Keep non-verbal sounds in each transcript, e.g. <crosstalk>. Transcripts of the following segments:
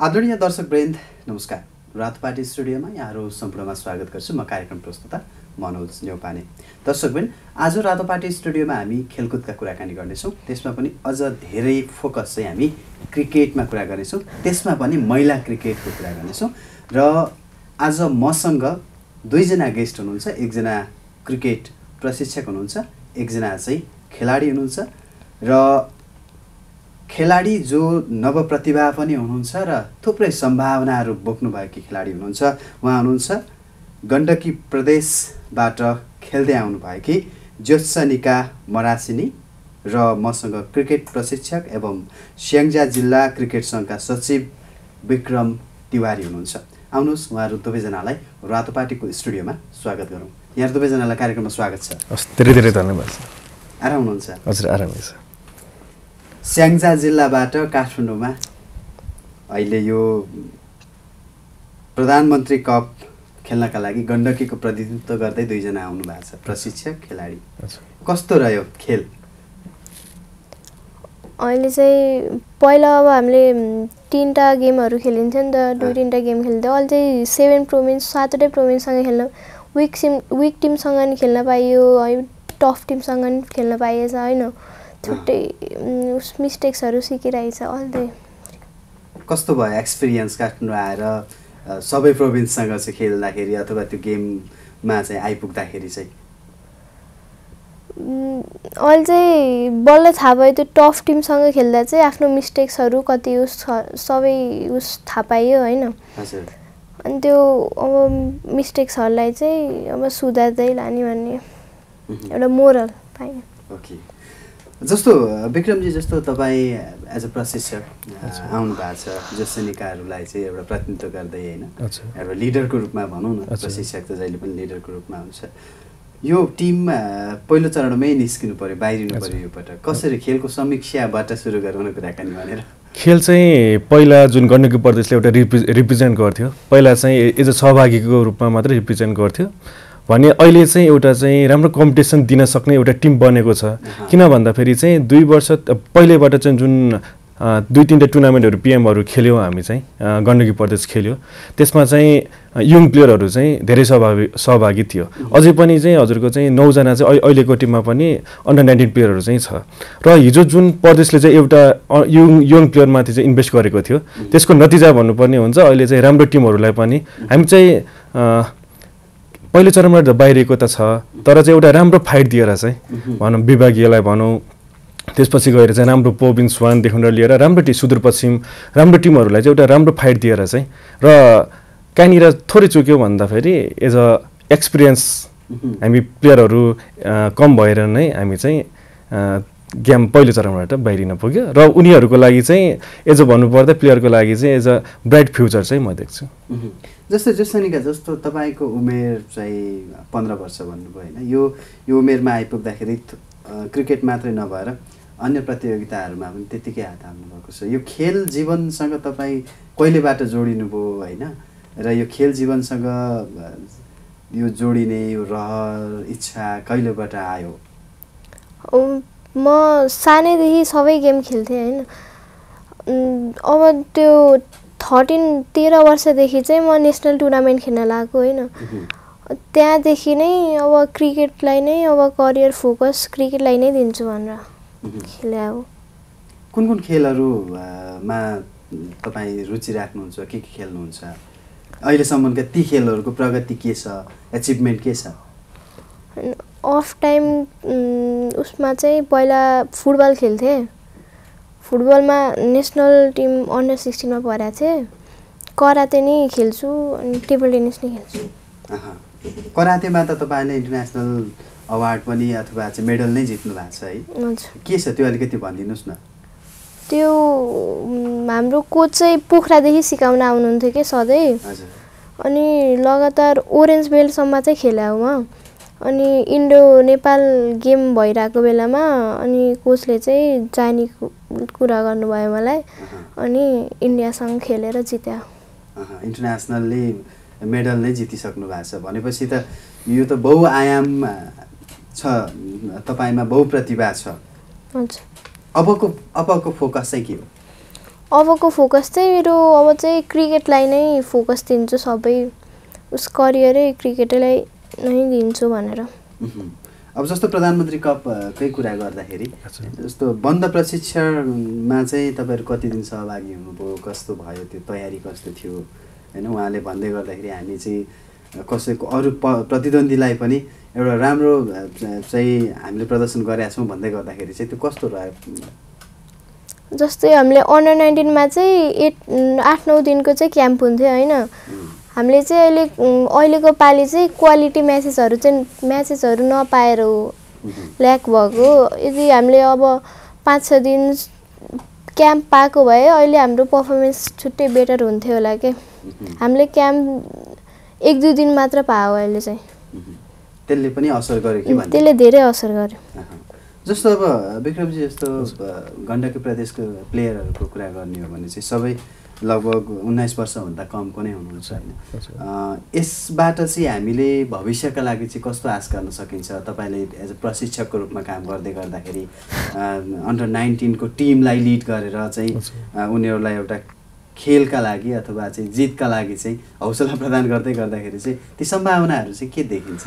आदरणीय दर्शक वृन्द नमस्कार। रातो पार्टी स्टुडियोमा यहाँहरू सम्पूर्णमा स्वागत गर्छु। म कार्यक्रम प्रस्तुता मनोज न्यौपाने। दर्शकबिन आज रातो पार्टी स्टुडियोमा हामी खेलकुदका कुराकानी गर्नेछौँ। त्यसमा पनि अझ धेरै फोकस चाहिँ हामी क्रिकेटमा कुरा गर्नेछौँ। त्यसमा पनि महिला क्रिकेटको कुरा गर्नेछौँ। र आज मसँग दुईजना गेस्ट हुनुहुन्छ। एकजना क्रिकेट प्रशिक्षक हुनुहुन्छ। एकजना चाहिँ खेलाडी हुनुहुन्छ। र खेलाडी जो नवप्रतिभा पनि हुनुहुन्छ र थुप्रै सम्भावनाहरू बोक्नुभएकी खेलाडी हुनुहुन्छ उहाँ हुनुहुन्छ गण्डकी प्रदेशबाट खेल्दै आउनुभएकी ज्योत्सनिका मरासिनी र मसँग क्रिकेट प्रशिक्षक एवं स्याङ्जा जिल्ला क्रिकेट सङ्घका सचिव विक्रम तिवारी हुनुहुन्छ। आउनुहोस् उहाँहरू दुवैजनालाई रातोपाटीको स्टुडियोमा स्वागत गरौँ। यहाँ दुवैजनालाई कार्यक्रममा स्वागत छ। हस् धेरै धेरै धन्यवाद। आराम हुनुहुन्छ? हजुर आरामै छ। स्याङ्जा जिल्लाबाट काठमाडौँमा अहिले यो प्रधानमन्त्री कप खेल्नका लागि गण्डकीको प्रतिनिधित्व गर्दै दुईजना आउनु भएको छ। प्रशिक्षक खेलाडी। कस्तो रह्यो खेल? अहिले चाहिँ पहिला अब हामीले तिनवटा गेमहरू खेलिन्थ्यो नि त। दुई तिनवटा गेम खेल्थ्यो अहिले चाहिँ सेभेन प्रोभिन्स सातवटै प्रोभिन्ससँग खेल्न विक सिम विक टिमसँग नि खेल्न पाइयो है टफ टिमसँग नि खेल्न पाइएछ होइन। छुट्टै मिस्टेक्सहरू सिकिरहेछ चाहिँ कस्तो भयो एक्सपिरियन्स काठमाडौँ आएर सबै प्रोभिन्ससँग चाहिँ खेल्दाखेरि अथवा त्यो गेममा चाहिँ आइपुग्दाखेरि चाहिँ? अहिले चाहिँ बल्ल थाहा भयो त्यो टफ टिमसँग खेल्दा चाहिँ आफ्नो मिस्टेक्सहरू कति उस सबै उस थाहा पाइयो होइन। अनि त्यो अब मिस्टेक्सहरूलाई चाहिँ अब सुधार्दै लाने भन्ने। एउटा मोरल पाएँ। ओके। जस्तो विक्रमजी जस्तो तपाईँ एज अ प्रशिक्षक आउनु भएको छ जसनिकाहरूलाई चाहिँ एउटा प्रतिनिधित्व गर्दै होइन एउटा लिडरको रूपमा भनौँ न। प्रशिक्षक त जहिले पनि लिडरको रूपमा हुन्छ। यो टिममा पहिलो चरणमै निस्किनु पऱ्यो बाहिरिनु। पऱ्यो यो पटक। कसरी खेलको समीक्षाबाट सुरु गरौँ न कुराकानी भनेर? खेल चाहिँ पहिला जुन गण्डकी प्रदेशले एउटा रिप्रे रिप्रेजेन्ट गर्थ्यो पहिला चाहिँ एज अ सहभागीको रूपमा मात्रै रिप्रेजेन्ट गर्थ्यो। भने अहिले चाहिँ एउटा चाहिँ राम्रो कम्पिटिसन दिन सक्ने एउटा टिम बनेको छ। किन भन्दाखेरि चाहिँ दुई वर्ष पहिलेबाट चाहिँ जुन दुई तिनवटा टुर्नामेन्टहरू पिएमहरू खेल्यौँ हामी चाहिँ गण्डकी प्रदेश खेल्यो। त्यसमा चाहिँ यङ प्लेयरहरू चाहिँ धेरै सहभागी सहभागी थियो। अझै पनि चाहिँ हजुरको चाहिँ नौजना चाहिँ अहिले- अहिलेको टिममा पनि अन्डर नाइन्टिन प्लेयरहरू चाहिँ छ। र हिजो जुन प्रदेशले चाहिँ एउटा यङ यङ प्लेयरमाथि चाहिँ इन्भेस्ट गरेको थियो त्यसको नतिजा भन्नुपर्ने हुन्छ। अहिले चाहिँ राम्रो टिमहरूलाई पनि। हामी चाहिँ पहिलो चरणबाट त बाहिरिएको त छ तर चाहिँ एउटा राम्रो फाइट दिएर चाहिँ भनौँ विभागीयलाई भनौँ त्यसपछि गएर चाहिँ राम्रो प्रोभिन्स वानदेखि लिएर राम्रो टिम सुदूरपश्चिम राम्रो टिमहरूलाई चाहिँ एउटा राम्रो फाइट दिएर चाहिँ र कहाँनिर थोरै चुक्यो भन्दाखेरि एज अ एक्सपिरियन्स हामी प्लेयरहरू कम भएर नै हामी चाहिँ गेम पहिलो चरणबाट बाहिरिन पुग्यो। र उनीहरूको लागि चाहिँ एज अ भन्नुपर्दा प्लेयरको लागि चाहिँ एज अ ब्राइट फ्युचर चाहिँ म देख्छु। जस्तो जसनिका जस्तो तपाईँको उमेर चाहिँ पन्ध्र वर्ष भन्नुभयो होइन यो यो उमेरमा आइपुग्दाखेरि क्रिकेट मात्रै नभएर अन्य प्रतियोगिताहरूमा पनि त्यत्तिकै हात हाल्नुभएको छ। यो खेल जीवनसँग तपाईँ कहिलेबाट जोडिनुभयो होइन र यो खेल जीवनसँग यो जोडिने यो रहर इच्छा कहिलेबाट आयो? म सानैदेखि सबै गेम खेल्थेँ होइन। अब त्यो थर्टिन तेह्र वर्षदेखि चाहिँ म नेसनल टुर्नामेन्ट खेल्न लागेको होइन। त्यहाँदेखि नै अब क्रिकेटलाई नै अब करियर फोकस क्रिकेटलाई नै दिन्छु भनेर। खेले अब। कुन कुन खेलहरू अ, मा तपाईँ रुचि राख्नुहुन्छ के के खेल्नुहुन्छ? अहिलेसम्मका ती खेलहरूको प्रगति के छ? एचिभमेन्ट के छ? अफ टाइम उसमा चाहिँ पहिला फुटबल खेल्थेँ। फुटबलमा नेसनल टिम अन्डर सिक्सटिनमा परेको थिएँ। कराते नि खेल्छु अनि टेबल टेनिस नि खेल्छु। करातेमा त तपाईँले इन्टरनेसनल अवार्ड पनि अथवा चाहिँ मेडल नै जित्नु भएको छ है। के छ त्यो अलिकति भनिदिनुहोस् न। त्यो हाम्रो कोच चाहिँ पोखरादेखि सिकाउन आउनुहुन्थ्यो कि सधैँ। अनि लगातार ओरेन्ज बेल्टसम्म चाहिँ खेले हो म। अनि इन्डो नेपाल गेम भइरहेको बेलामा अनि कोचले चाहिँ जाने कु- कुरा गर्नुभयो मलाई। अनि इन्डियासँग खेलेर जित्यो। इन्टरनेसनल्ली मेडल नै जितिसक्नु भएको छ। भनेपछि त यो त बहुआयाम छ। तपाईँमा बहुप्रतिभा छ। अबको अबको फोकस चाहिँ के हो? अबको फोकस चाहिँ मेरो अब चाहिँ क्रिकेटलाई नै फोकस दिन्छु सबै। उस करियरै क्रिकेटलाई नै दिन्छु भनेर। अब जस्तो प्रधानमन्त्री कपकै कुरा गर्दाखेरि जस्तो बन्द प्रशिक्षणमा चाहिँ तपाईँहरू कति दिन सहभागी हुनुभयो कस्तो भयो त्यो तयारी कस्तो थियो? होइन उहाँले भन्दै गर्दाखेरि हामी चाहिँ कसैको अरू प प्रतिद्वन्द्वीलाई पनि एउटा राम्रो चाहिँ हामीले प्रदर्शन गरेका छौँ भन्दै गर्दाखेरि चाहिँ त्यो कस्तो रह्यो? जस्तै हामीले अन्डर नाइन्टिनमा चाहिँ एट आठ नौ दिनको चाहिँ क्याम्प हुन्थ्यो होइन? हामीले चाहिँ अहिले अहिलेको पालि चाहिँ क्वालिटी म्याचेसहरू चाहिँ म्याचेसहरू नपाएर हो ल्याक भएको यदि हामीले अब पाँच छ दिन क्याम्प पाएको भए अहिले हाम्रो पर्फर्मेन्स छुट्टै बेटर हुन्थ्यो होला के? हामीले क्याम्प एक दुई दिन मात्र पायो अहिले चाहिँ। त्यसले पनि असर गर्यो त्यसले धेरै असर गर्यो। जस्तो अब विक्रमजी जस्तो गण्डकी प्रदेशको प्लेयरहरूको कुरा गर्ने हो भने चाहिँ सबै लगभग उन्नाइस वर्षभन्दा कमको नै हुनुहुन्छ होइन। यसबाट चाहिँ हामीले भविष्यका लागि चाहिँ कस्तो आश गर्न सकिन्छ? तपाईँले एज अ प्रशिक्षकको रूपमा काम गर्दै गर्दाखेरि अन्डर नाइन्टिनको टिमलाई लिड गरेर चाहिँ उनीहरूलाई एउटा खेलका लागि अथवा चाहिँ जितका लागि चाहिँ हौसला प्रदान गर्दै गर्दाखेरि चाहिँ ती सम्भावनाहरू चाहिँ के देखिन्छ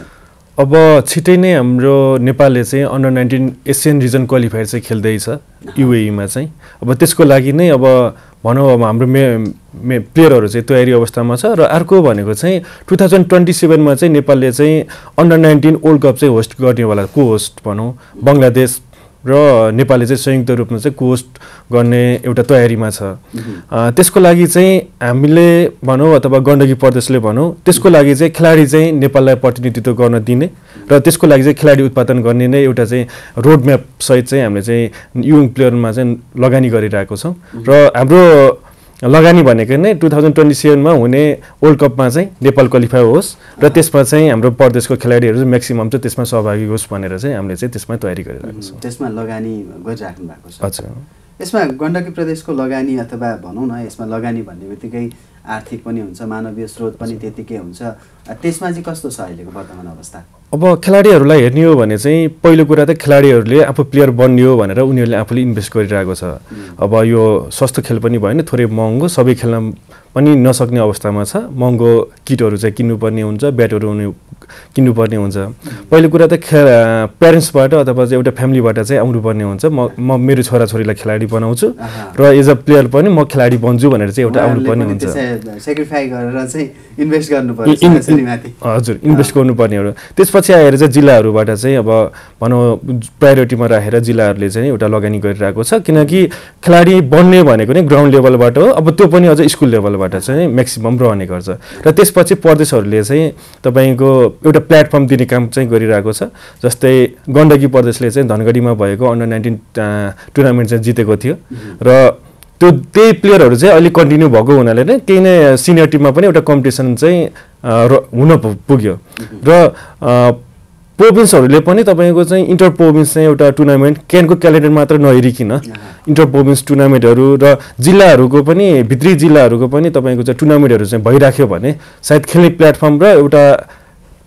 अब छिटै नै हाम्रो नेपालले चाहिँ under nineteen Asian region qualifier चाहिँ खेल्दैछ युएईमा चाहिँ। अब त्यसको लागि नै अब भनौँ अब हाम्रो मे मे प्लेयरहरू चाहिँ तयारी अवस्थामा छ र अर्को भनेको चाहिँ टु थाउजन्ड ट्वेन्टी सेभेनमा चाहिँ नेपालले चाहिँ अन्डर नाइन्टिन वर्ल्ड कप चाहिँ होस्ट गर्नेवाला को होस्ट भनौँ बङ्गलादेश र नेपालले चाहिँ संयुक्त रूपमा चाहिँ को होस्ट गर्ने एउटा तयारीमा छ। त्यसको लागि चाहिँ हामीले भनौँ अथवा गण्डकी प्रदेशले भनौँ त्यसको लागि चाहिँ खेलाडी चाहिँ नेपाललाई प्रतिनिधित्व गर्न दिने र त्यसको लागि चाहिँ खेलाडी उत्पादन गर्ने नै एउटा चाहिँ रोड म्याप सहित चाहिँ हामीले चाहिँ युङ प्लेयरमा चाहिँ लगानी गरिरहेको छौँ। र हाम्रो लगानी भनेको नै टु थाउजन्ड ट्वेन्टी सेभेनमा हुने वर्ल्ड कपमा चाहिँ नेपाल क्वालिफाई होस् र त्यसमा चाहिँ हाम्रो प्रदेशको खेलाडीहरू चाहिँ म्याक्सिमम् चाहिँ त्यसमा सहभागी होस् भनेर चाहिँ हामीले चाहिँ त्यसमा तयारी गरिरहेको छौँ। त्यसमा लगानी गरिराख्नु भएको छ। हजुर यसमा गण्डकी प्रदेशको लगानी अथवा भनौँ न यसमा लगानी भन्ने बित्तिकै आर्थिक पनि हुन्छ मानवीय स्रोत पनि त्यतिकै हुन्छ। त्यसमा चाहिँ कस्तो छ अहिलेको वर्तमान अवस्था? अब खेलाडीहरूलाई हेर्ने हो भने चाहिँ पहिलो कुरा त खेलाडीहरूले आफू प्लेयर बन्ने हो भनेर उनीहरूले आफूले इन्भेस्ट गरिरहेको छ। अब यो सस्तो खेल पनि भएन थोरै महँगो सबै खेल्न पनि नसक्ने अवस्थामा छ। महँगो किटहरू चाहिँ किन्नुपर्ने हुन्छ ब्याटहरू किन्नुपर्ने हुन्छ। पहिलो कुरा त प्यारेन्ट्सबाट अथवा चाहिँ एउटा फ्यामिलीबाट चाहिँ आउनुपर्ने हुन्छ। म म मेरो छोराछोरीलाई खेलाडी बनाउँछु। र एज अ प्लेयर पनि म खेलाडी बन्छु भनेर चाहिँ एउटा आउनुपर्ने हुन्छ। हजुर इन्भेस्ट गर्नुपर्ने त्यसपछि आएर चाहिँ जिल्लाहरूबाट चाहिँ अब भनौँ प्रायोरिटीमा राखेर जिल्लाहरूले चाहिँ एउटा लगानी गरिरहेको छ। किनकि खेलाडी बन्ने भनेको नै ग्राउन्ड लेभलबाट हो। अब त्यो पनि अझ स्कुल लेभलबाट चाहिँ म्याक्सिमम् रहने गर्छ। र त्यसपछि प्रदेशहरूले चाहिँ तपाईँको एउटा प्लेटफर्म दिने काम चाहिँ गरिरहेको छ। जस्तै गण्डकी प्रदेशले चाहिँ धनगढीमा भएको अन्डर नाइन्टिन टुर्नामेन्ट चाहिँ जितेको थियो। र त्यो त्यही प्लेयरहरू चाहिँ अलिक कन्टिन्यू भएको हुनाले नै केही नै सिनियर टिममा पनि एउटा कम्पिटिसन चाहिँ हुन पुग्यो। र प्रोभिन्सहरूले पनि तपाईँको चाहिँ इन्टर प्रोभिन्स चाहिँ एउटा टुर्नामेन्ट क्यानको क्यालेन्डर मात्र नहेरिकन इन्टर प्रोभिन्स टुर्नामेन्टहरू र जिल्लाहरूको पनि भित्री जिल्लाहरूको पनि तपाईँको चाहिँ टुर्नामेन्टहरू चाहिँ भइराख्यो भने सायद खेल्ने प्लेटफर्म र एउटा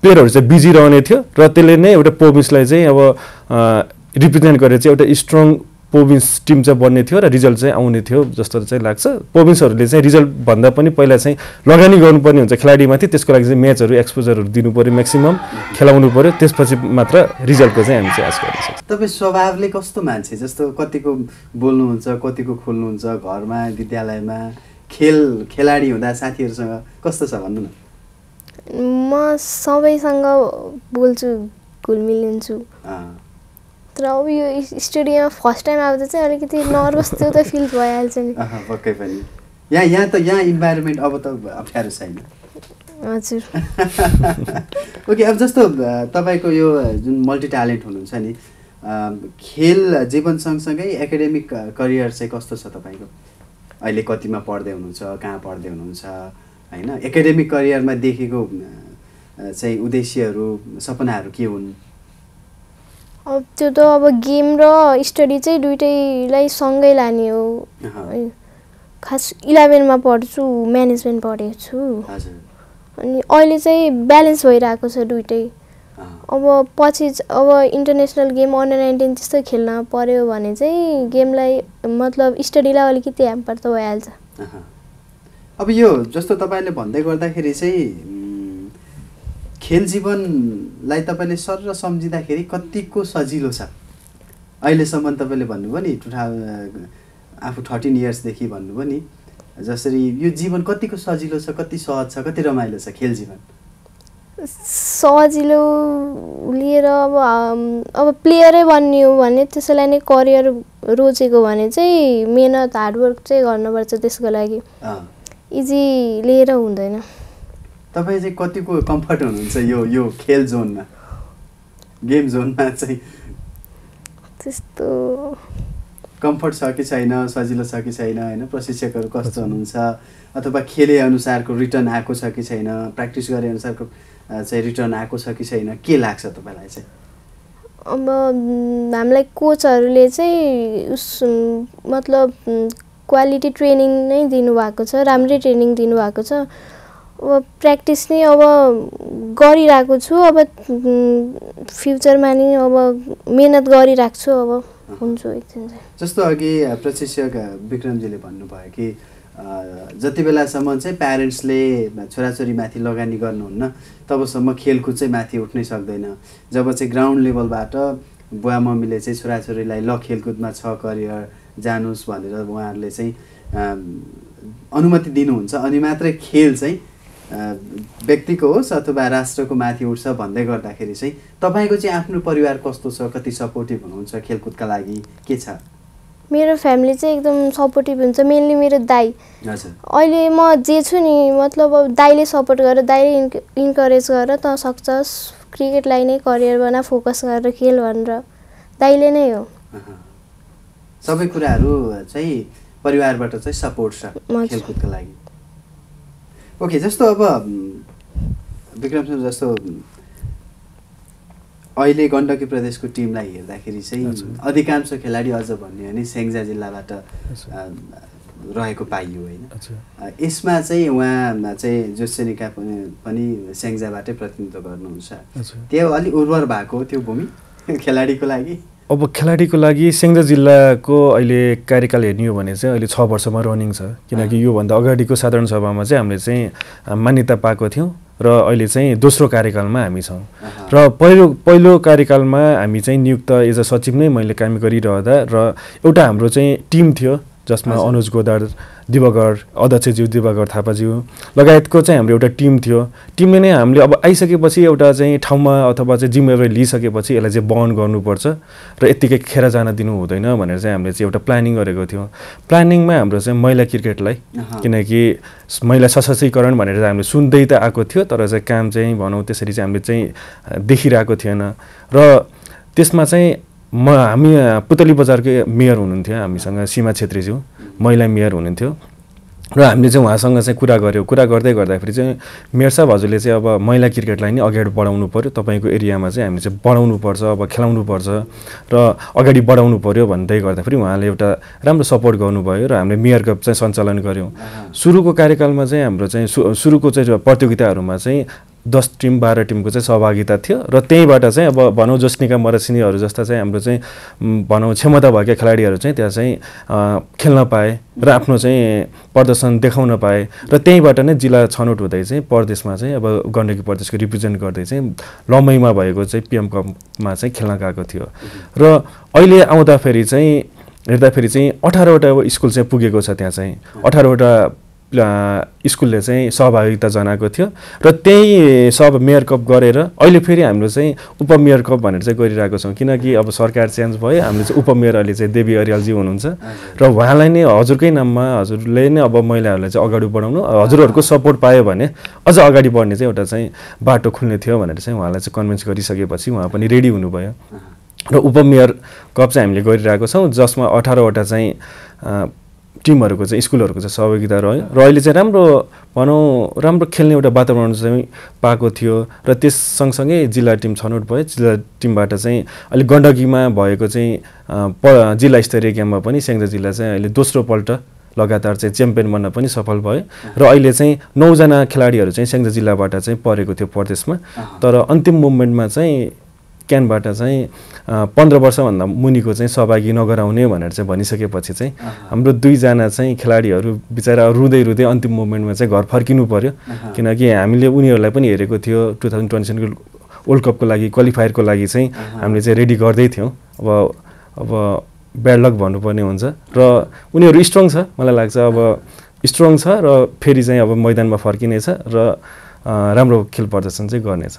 प्लेयरहरू चाहिँ बिजी रहने थियो र त्यसले नै एउटा प्रोभिन्सलाई चाहिँ अब रिप्रेजेन्ट गरेर चाहिँ एउटा स्ट्रङ प्रोभिन्स टिम चाहिँ बन्ने थियो र रिजल्ट चाहिँ आउने थियो जस्तो चाहिँ लाग्छ। प्रोभिन्सहरूले चाहिँ रिजल्ट भन्दा पनि पहिला चाहिँ लगानी गर्नुपर्ने हुन्छ खेलाडीमाथि त्यसको लागि चाहिँ म्याचहरू एक्सपोजरहरू दिनु पऱ्यो म्याक्सिमम् खेलाउनु पऱ्यो त्यसपछि मात्र रिजल्टको चाहिँ हामी चाहिँ आश गर्न सक्छौँ तपाईँ स्वभावले कस्तो मान्छे? जस्तो कतिको बोल्नुहुन्छ कतिको खोल्नुहुन्छ घरमा विद्यालयमा खेल खेलाडी हुँदा साथीहरूसँग कस्तो छ भन्नु न? म सबैसँग बोल्छु घुलमिलिन्छु। तर अब यो स्टुडियोमा फर्स्ट टाइम आउँदा चाहिँ अलिकति नर्भस त्यो त फिल भइहाल्छ नि। पक्कै पनि। यहाँ यहाँ त यहाँ इन्भाइरोमेन्ट अब त अप्ठ्यारो छैन। हजुर। <laughs> ओके अब जस्तो तपाईँको यो जुन मल्टी ट्यालेन्ट हुनुहुन्छ नि खेल जीवन सँगसँगै एकाडेमिक करियर चाहिँ कस्तो छ तपाईँको? अहिले कतिमा पढ्दै हुनुहुन्छ कहाँ पढ्दै हुनुहुन्छ? होइन? एकाडेमिक करियरमा देखेको चाहिँ उद्देश्यहरू सपनाहरू के हुन्? अब त्यो त अब गेम र स्टडी चाहिँ दुइटैलाई सँगै लाने हो। खास इलेभेनमा पढ्छु म्यानेजमेन्ट पढेको छु। अनि अहिले चाहिँ ब्यालेन्स भइरहेको छ दुइटै। अब पछि अब इन्टरनेसनल गेम अन्डर नाइन्टिन त्यस्तो खेल्न पऱ्यो भने चाहिँ गेमलाई मतलब स्टडीलाई अलिकति ह्याम्पर त भइहाल्छ। अब यो जस्तो तपाईँले भन्दै गर्दाखेरि चाहिँ खेल जीवनलाई तपाईँले सर र सम्झिँदाखेरि कतिको सजिलो छ? अहिलेसम्म तपाईँले भन्नुभयो नि टु आफू थर्टिन इयर्सदेखि भन्नुभयो नि जसरी यो जीवन कतिको सजिलो छ कति सहज छ कति रमाइलो छ खेल जीवन? सजिलो लिएर अब अब प्लेयरै बन्ने हो भने त्यसैलाई नै करियर रोजेको भने चाहिँ मेहनत हार्डवर्क चाहिँ गर्नुपर्छ त्यसको लागि। इजी लिएर हुँदैन। तपाईँ चाहिँ कतिको कम्फर्ट हुनुहुन्छ यो यो खेल जोनमा? गेम जोनमा चाहिँ। त्यस्तो। कम्फर्ट छ कि छैन सजिलो छ कि छैन होइन? प्रशिक्षकहरू कस्तो हुनुहुन्छ? अथवा खेले अनुसारको रिटर्न आएको छ कि छैन? प्र्याक्टिस गरे अनुसारको चाहिँ रिटर्न आएको छ कि छैन? के लाग्छ तपाईँलाई चाहिँ? अब हामीलाई कोचहरूले चाहिँ उस मतलब क्वालिटी ट्रेनिङ नै दिनुभएको छ राम्रै ट्रेनिङ दिनुभएको छ। अब प्र्याक्टिस नै अब गरिरहेको छु अब फ्युचरमा नि अब मिहिनेत गरिरहेको छु अब हुन्छु एकदिन चाहिँ। जस्तो अघि प्रशिक्षक विक्रमजीले भन्नुभयो कि जति बेलासम्म चाहिँ प्यारेन्ट्सले छोराछोरीमाथि लगानी गर्नुहुन्न तबसम्म खेलकुद चाहिँ माथि उठ्नै सक्दैन। जब चाहिँ ग्राउन्ड लेभलबाट बुवा मम्मीले चाहिँ छोराछोरीलाई ल खेलकुदमा छ करियर जानुहोस् भनेर उहाँहरूले चाहिँ अनुमति दिनुहुन्छ। अनि मात्रै खेल चाहिँ व्यक्तिको होस् अथवा राष्ट्रको माथि उठ्छ भन्दै गर्दाखेरि चाहिँ तपाईँको चाहिँ आफ्नो परिवार कस्तो छ? कति सपोर्टिभ हुनुहुन्छ खेलकुदका लागि? के छ? मेरो फ्यामिली चाहिँ एकदम सपोर्टिभ हुन्छ। मेनली मेरो दाई। अहिले म जे छु नि मतलब अब दाइले सपोर्ट गरेर इन्क इन्करेज गरेर त सक्छस्। क्रिकेटलाई नै करियर बना फोकस गरेर खेल भनेर। दाइले नै हो। सबै कुराहरू चाहिँ परिवारबाट चाहिँ सपोर्ट छ। खेलकुदको लागि। ओके जस्तो अब विक्रम सर जस्तो अहिले गण्डकी प्रदेशको टिमलाई हेर्दाखेरि चाहिँ। अधिकांश खेलाडी अझ भन्यो भने स्याङ्जा जिल्लाबाट रहेको पाइयो होइन। यसमा चाहिँ उहाँ चाहिँ जोसेनिका पनि पनि स्याङ्जाबाटै प्रतिनिधित्व गर्नुहुन्छ। त्यो अलिक उर्वर भएको हो त्यो भूमि <laughs> खेलाडीको लागि। अब खेलाडीको लागि स्याङ्जा जिल्लाको अहिले कार्यकाल हेर्ने हो भने चाहिँ अहिले छ वर्षमा रनिङ छ। किनकि योभन्दा अगाडिको साधारण सभामा चाहिँ हामीले चाहिँ मान्यता पाएको थियौँ र अहिले चाहिँ दोस्रो कार्यकालमा हामी छौँ। र पहिलो पहिलो कार्यकालमा हामी चाहिँ नियुक्त एज अ सचिव नै मैले काम गरिरहँदा र एउटा हाम्रो चाहिँ टिम थियो। जसमा। अनुज गोदार दिवाकर अध्यक्षज्यू दिवाकर थापाज्यू लगायतको चाहिँ हाम्रो एउटा टिम थियो टिमले नै हामीले अब आइसकेपछि एउटा चाहिँ ठाउँमा अथवा चाहिँ जिम्मेवारी लिइसकेपछि यसलाई चाहिँ बहन गर्नुपर्छ र यत्तिकै खेर जान दिनु हुँदैन भनेर चाहिँ हामीले चाहिँ एउटा प्लानिङ गरेको थियौँ प्लानिङमा हाम्रो चाहिँ महिला क्रिकेटलाई। किनकि महिला सशक्तिकरण भनेर चाहिँ हामीले सुन्दै त आएको थियो तर चाहिँ काम चाहिँ भनौँ त्यसरी चाहिँ हामीले चाहिँ देखिरहेको थिएन र त्यसमा चाहिँ म हामी पुतली बजारकै मेयर हुनुहुन्थ्यो हामीसँग सीमा छेत्रीज्यू महिला मेयर हुनुहुन्थ्यो। र हामीले चाहिँ उहाँसँग चाहिँ कुरा गऱ्यौँ। कुरा गर्दै गर्दाखेरि चाहिँ मेयर साहब हजुरले चाहिँ अब महिला क्रिकेटलाई नै अगाडि बढाउनु पऱ्यो तपाईँको एरियामा चाहिँ हामीले चाहिँ बढाउनु पर्छ अब खेलाउनु पर्छ र अगाडि बढाउनु पऱ्यो भन्दै गर्दाखेरि उहाँले एउटा राम्रो सपोर्ट गर्नुभयो र हामीले मेयर कप चाहिँ सञ्चालन गऱ्यौँ। सुरुको कार्यकालमा चाहिँ हाम्रो चाहिँ सुरुको चाहिँ प्रतियोगिताहरूमा चाहिँ दस टिम बाह्र टिमको चाहिँ सहभागिता थियो र त्यहीँबाट चाहिँ अब भनौँ जस्निका मरसिनीहरू जस्ता चाहिँ हाम्रो चाहिँ भनौँ क्षमता भएका खेलाडीहरू चाहिँ त्यहाँ चाहिँ खेल्न पाए र आफ्नो चाहिँ प्रदर्शन देखाउन पाए र त्यहीँबाट नै जिल्ला छनौट हुँदै चाहिँ प्रदेशमा चाहिँ अब गण्डकी प्रदेशको रिप्रेजेन्ट गर्दै चाहिँ लम्बैमा भएको चाहिँ पिएम कपमा चाहिँ खेल्न गएको थियो। र अहिले आउँदाखेरि चाहिँ हेर्दाखेरि चाहिँ अठारवटा स्कुल चाहिँ पुगेको छ त्यहाँ चाहिँ। अठारवटा स्कुलले चाहिँ सहभागिता जनाएको थियो र त्यही सब मेयर कप गरेर अहिले फेरि हाम्रो चाहिँ उपमेयर कप भनेर चाहिँ गरिरहेको छौँ। किनकि अब सरकार चेन्ज भयो हामीले चाहिँ उपमेयर अहिले चाहिँ देवी अरियालजी हुनुहुन्छ र उहाँलाई नै हजुरकै नाममा हजुरले नै अब महिलाहरूलाई चाहिँ अगाडि बढाउनु हजुरहरूको सपोर्ट पायो भने अझ अगाडि बढ्ने चाहिँ एउटा चाहिँ बाटो खुल्ने थियो भनेर चाहिँ उहाँलाई चाहिँ कन्भिन्स गरिसकेपछि उहाँ पनि रेडी हुनुभयो। र उपमेयर कप चाहिँ हामीले गरिरहेको छौँ जसमा अठारवटा चाहिँ टिमहरूको चाहिँ स्कुलहरूको चाहिँ सहभागिता रह्यो र अहिले चाहिँ राम्रो भनौँ राम्रो खेल्ने एउटा वातावरण चाहिँ पाएको थियो र त्यस सँगसँगै जिल्ला टिम छनौट भयो। जिल्ला टिमबाट चाहिँ अहिले गण्डकीमा भएको चाहिँ प जिल्ला स्तरीय गेममा पनि स्याङ्जा जिल्ला चाहिँ अहिले दोस्रोपल्ट लगातार चाहिँ च्याम्पियन बन्न पनि सफल भयो। र अहिले चाहिँ नौजना खेलाडीहरू चाहिँ स्याङ्जा जिल्लाबाट चाहिँ परेको थियो प्रदेशमा। तर अन्तिम मुभमेन्टमा चाहिँ क्यानबाट चाहिँ पन्ध्र वर्षभन्दा मुनिको चाहिँ सहभागी नगराउने भनेर चाहिँ भनिसकेपछि चाहिँ। हाम्रो दुईजना चाहिँ खेलाडीहरू बिचरा रुँदै रुँदै अन्तिम मुभमेन्टमा चाहिँ घर फर्किनु पर्यो। किनकि हामीले उनीहरूलाई पनि हेरेको थियो टु थाउजन्ड ट्वेन्टी सेभेनको वर्ल्ड कपको लागि क्वालिफायरको लागि चाहिँ। हामीले चाहिँ रेडी गर्दै थियौँ। अब अब ब्याड लक भन्नुपर्ने हुन्छ। र उनीहरू स्ट्रङ छ मलाई लाग्छ। अब स्ट्रङ छ र फेरि चाहिँ अब मैदानमा फर्किनेछ र राम्रो खेल प्रदर्शन चाहिँ गर्नेछ।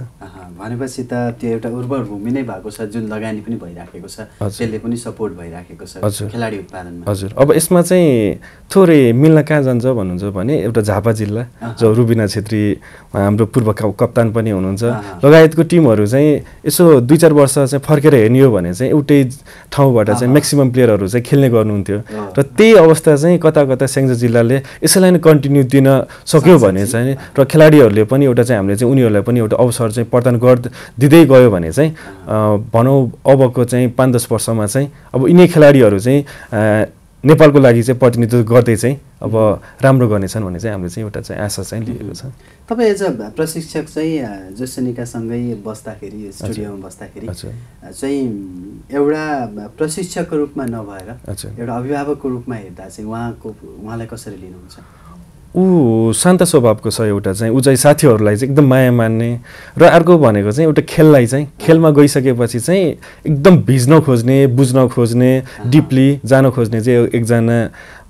भनेपछि त त्यो एउटा उर्वर भूमि नै भएको छ जुन लगानी पनि भइराखेको छ। त्यसले पनि सपोर्ट भइराखेको छ। खेलाडी उत्पादनमा हजुर अब यसमा चाहिँ थोरै मिल्न कहाँ जान्छ भन्नुहुन्छ भने एउटा झापा जिल्ला। जो रुबिना छेत्री हाम्रो पूर्व कप- कप्तान पनि हुनुहुन्छ। लगायतको टिमहरू चाहिँ यसो दुई चार वर्ष चाहिँ फर्केर हेर्ने हो भने चाहिँ एउटै ठाउँबाट चाहिँ। म्याक्सिमम् प्लेयरहरू चाहिँ खेल्ने गर्नुहुन्थ्यो। र त्यही अवस्था चाहिँ कता कता स्याङ्जा जिल्लाले यसैलाई नै कन्टिन्यू दिन सक्यो भने चाहिँ। चाहिँ र खेलाडीहरूले पनि एउटा चाहिँ हामीले चाहिँ उनीहरूलाई पनि एउटा अवसर चाहिँ प्रदान गर् दिँदै गयो भने चाहिँ भनौँ अबको चाहिँ पाँच दस वर्षमा चाहिँ अब यिनै खेलाडीहरू चाहिँ नेपालको लागि चाहिँ प्रतिनिधित्व गर्दै चाहिँ अब राम्रो गर्नेछन् भन्ने चाहिँ हामीले चाहिँ एउटा चाहिँ आशा चाहिँ लिएको छ। तपाईँ एज अ प्रशिक्षक चाहिँ जोसनिकासँगै बस्दाखेरि स्टुडियोमा बस्दाखेरि चाहिँ एउटा प्रशिक्षकको रूपमा नभएर एउटा अभिभावकको रूपमा हेर्दा चाहिँ उहाँको उहाँलाई कसरी लिनुहुन्छ? ऊ शान्त स्वभावको छ एउटा चाहिँ ऊ चाहिँ साथीहरूलाई चाहिँ एकदम माया मान्ने र अर्को भनेको चाहिँ एउटा खेललाई चाहिँ खेलमा गइसकेपछि चाहिँ एकदम भिज्न खोज्ने बुझ्न खोज्ने डिपली जान खोज्ने चाहिँ एकजना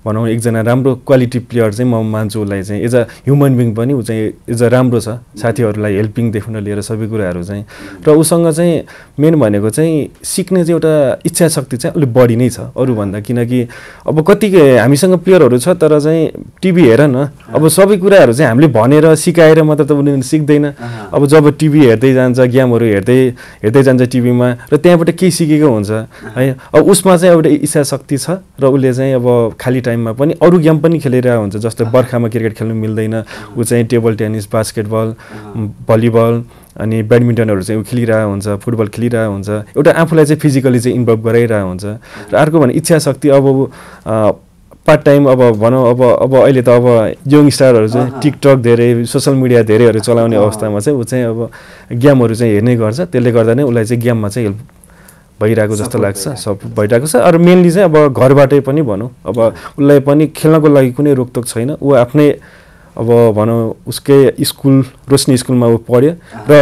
भनौँ एकजना राम्रो क्वालिटी प्लेयर चाहिँ म मान्छु उसलाई चाहिँ। एज अ ह्युमन बिङ पनि ऊ चाहिँ एज अ राम्रो छ। साथीहरूलाई हेल्पिङदेखि लिएर सबै कुराहरू चाहिँ। र उसँग चाहिँ मेन भनेको चाहिँ सिक्ने चाहिँ एउटा इच्छा शक्ति चाहिँ अलिक बढी नै छ अरूभन्दा। किनकि अब कति हामीसँग प्लेयरहरू छ तर चाहिँ टिभी हेर न। अब सबै कुराहरू चाहिँ हामीले भनेर सिकाएर मात्र त उनीहरू सिक्दैन। अहँ। अब जब टिभी हेर्दै जान्छ गेमहरू हेर्दै हेर्दै जान्छ टिभीमा र त्यहाँबाट केही सिकेको हुन्छ। है अब उसमा चाहिँ एउटा इच्छा शक्ति छ र उसले चाहिँ अब खाली टाइममा पनि अरू गेम पनि खेलिरहेको हुन्छ जस्तो बर्खामा क्रिकेट खेल्नु मिल्दैन ऊ चाहिँ टेबल टेनिस बास्केटबल भलिबल अनि ब्याडमिन्टनहरू चाहिँ ऊ खेलिरहेको हुन्छ फुटबल खेलिरहेको हुन्छ एउटा आफूलाई चाहिँ फिजिकली चाहिँ इन्भल्भ गराइरहेको हुन्छ र अर्को भने इच्छा शक्ति अब पार्ट टाइम अब भनौँ अब अब अहिले त अब यङ स्टारहरू चाहिँ। टिकटक धेरै सोसियल मिडिया धेरैहरू चलाउने। अवस्थामा चाहिँ ऊ चाहिँ अब गेमहरू चाहिँ हेर्ने गर्छ त्यसले गर्दा नै उसलाई चाहिँ गेममा चाहिँ हेल्प भइरहेको जस्तो लाग्छ सब भइरहेको छ। अरू मेनली चाहिँ अब घरबाटै पनि भनौँ। अब उसलाई पनि खेल्नको लागि कुनै रोकटोक छैन। ऊ आफ्नै अब भनौँ उसकै स्कुल रोशनी स्कुलमा ऊ पढ्यो र